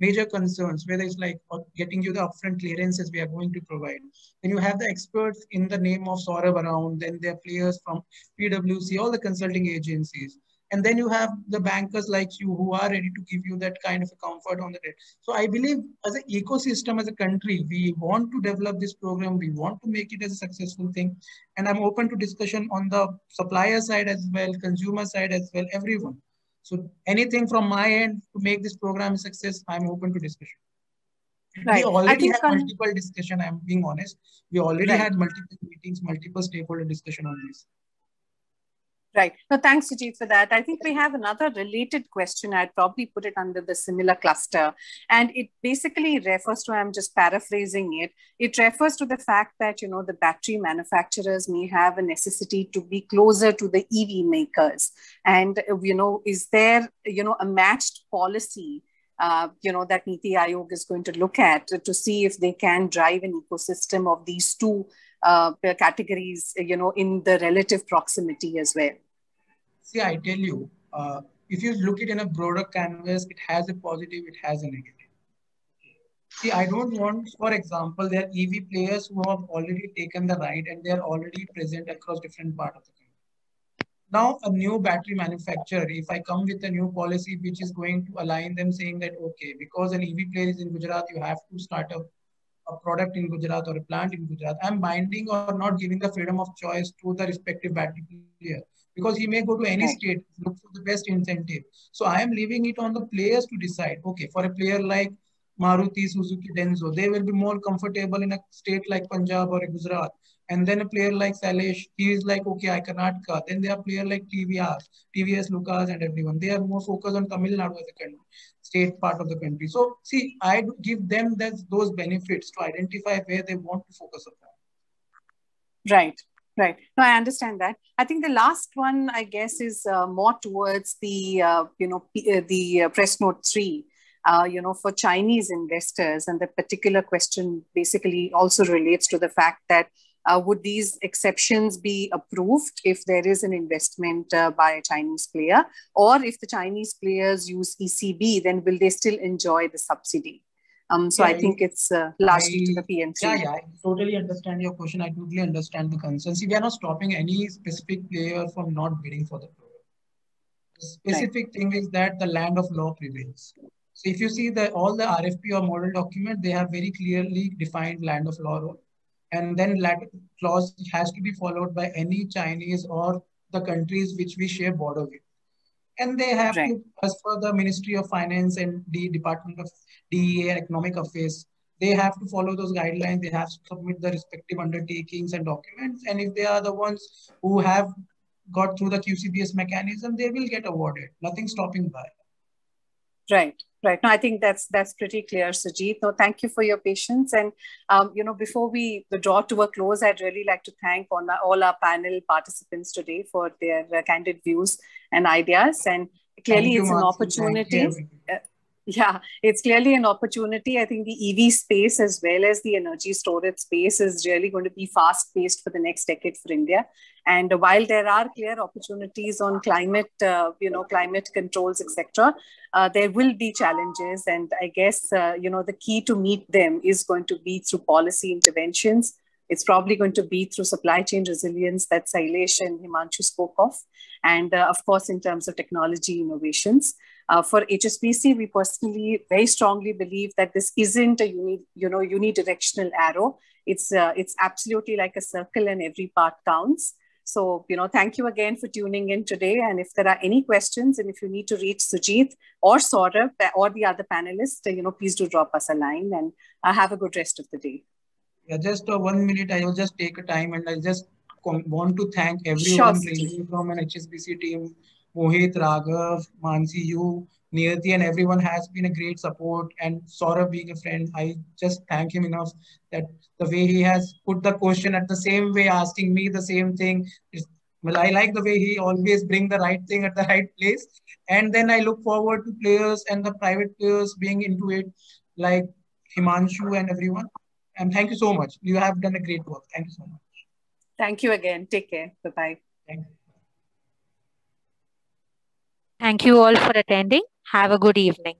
major concerns, whether it's like getting you the upfront clearances we are going to provide. Then you have the experts in the name of Saurabh around, then there are players from PwC, all the consulting agencies. And then you have the bankers like you who are ready to give you that kind of a comfort on the debt. So I believe as an ecosystem, as a country, we want to develop this program. We want to make it as a successful thing. And I'm open to discussion on the supplier side as well, consumer side as well, everyone. So anything from my end to make this program a success, I'm open to discussion. Right. We already had multiple discussion, I'm being honest. We already right. had multiple meetings, multiple stakeholder discussion on this. Right. No, thanks, Sujit, for that. I think we have another related question. I'd probably put it under the similar cluster. And it basically refers to, I'm just paraphrasing it, it refers to the fact that, you know, the battery manufacturers may have a necessity to be closer to the EV makers. And, you know, is there, you know, a matched policy uh, you know, that Niti Aayog is going to look at to see if they can drive an ecosystem of these two uh, categories, you know, in the relative proximity as well. See, I tell you, uh, if you look it in a broader canvas, it has a positive, it has a negative. See, I don't want, for example, there are EV players who have already taken the ride and they are already present across different part of the country. Now, a new battery manufacturer, if I come with a new policy which is going to align them saying that, okay, because an EV player is in Gujarat, you have to start a, a product in Gujarat or a plant in Gujarat. I'm binding or not giving the freedom of choice to the respective battery player because he may go to any state, look for the best incentive. So I am leaving it on the players to decide. Okay, for a player like Maruti, Suzuki, Denso, they will be more comfortable in a state like Punjab or Gujarat. And then a player like Sailesh, he is like, okay, I Karnataka. Then there are players like TVS, TVS, Lucas, and everyone. They are more focused on Tamil Nadu as a country, state part of the country. So see, I give them that, those benefits to identify where they want to focus upon. Right. Right. No, I understand that. I think the last one, I guess, is uh, more towards the, uh, you know, uh, the uh, press note three, uh, you know, for Chinese investors. And the particular question basically also relates to the fact that uh, would these exceptions be approved if there is an investment by a Chinese player? Or if the Chinese players use ECB, then will they still enjoy the subsidy? Um, so yeah, I think it's uh, largely I, to the PNC. Yeah, yeah, I totally understand your question. I totally understand the concern. See, we are not stopping any specific player from not bidding for the program. The specific right. thing is that the land of law prevails. So if you see the all the RFP or model document, they have very clearly defined land of law role. And then that clause has to be followed by any Chinese or the countries which we share border with. And they have right. to, as per the Ministry of Finance and the Department of DEA Economic Affairs, they have to follow those guidelines. They have to submit the respective undertakings and documents. And if they are the ones who have got through the QCBS mechanism, they will get awarded. Nothing stopping by. Right. Right. No, I think that's that's pretty clear, Sujit. No, thank you for your patience. And um, you know, before we draw to a close, I'd really like to thank all our, all our panel participants today for their uh, candid views and ideas. And clearly, it's an opportunity yeah, it's clearly an opportunity. I think the EV space as well as the energy storage space is really going to be fast paced for the next decade for India. And while there are clear opportunities on climate, uh, you know, climate controls, etc., uh, there will be challenges. And I guess, uh, you know, the key to meet them is going to be through policy interventions. It's probably going to be through supply chain resilience that Sailesh and Himanshu spoke of. And uh, of course, in terms of technology innovations. Uh, for HSBC, we personally very strongly believe that this isn't a uni, you know, unidirectional arrow. It's, uh, it's absolutely like a circle and every part counts. So, you know, thank you again for tuning in today. And if there are any questions and if you need to reach Sujit or Saurabh or the other panelists, you know, please do drop us a line and uh, have a good rest of the day. Yeah, just uh, one minute. I will just take a time and I just want to thank everyone sure. from an HSBC team Mohit, Raghav, Mansi, you, Niyati, and everyone has been a great support. And Saurabh being a friend, I just thank him enough that the way he has put the question at the same way, asking me the same thing. Well, I like the way he always bring the right thing at the right place. And then I look forward to players and the private players being into it, like Himanshu and everyone. And thank you so much. You have done a great work. Thank you so much. Thank you again. Take care. Bye-bye. Thank you. All for attending. Have a good evening.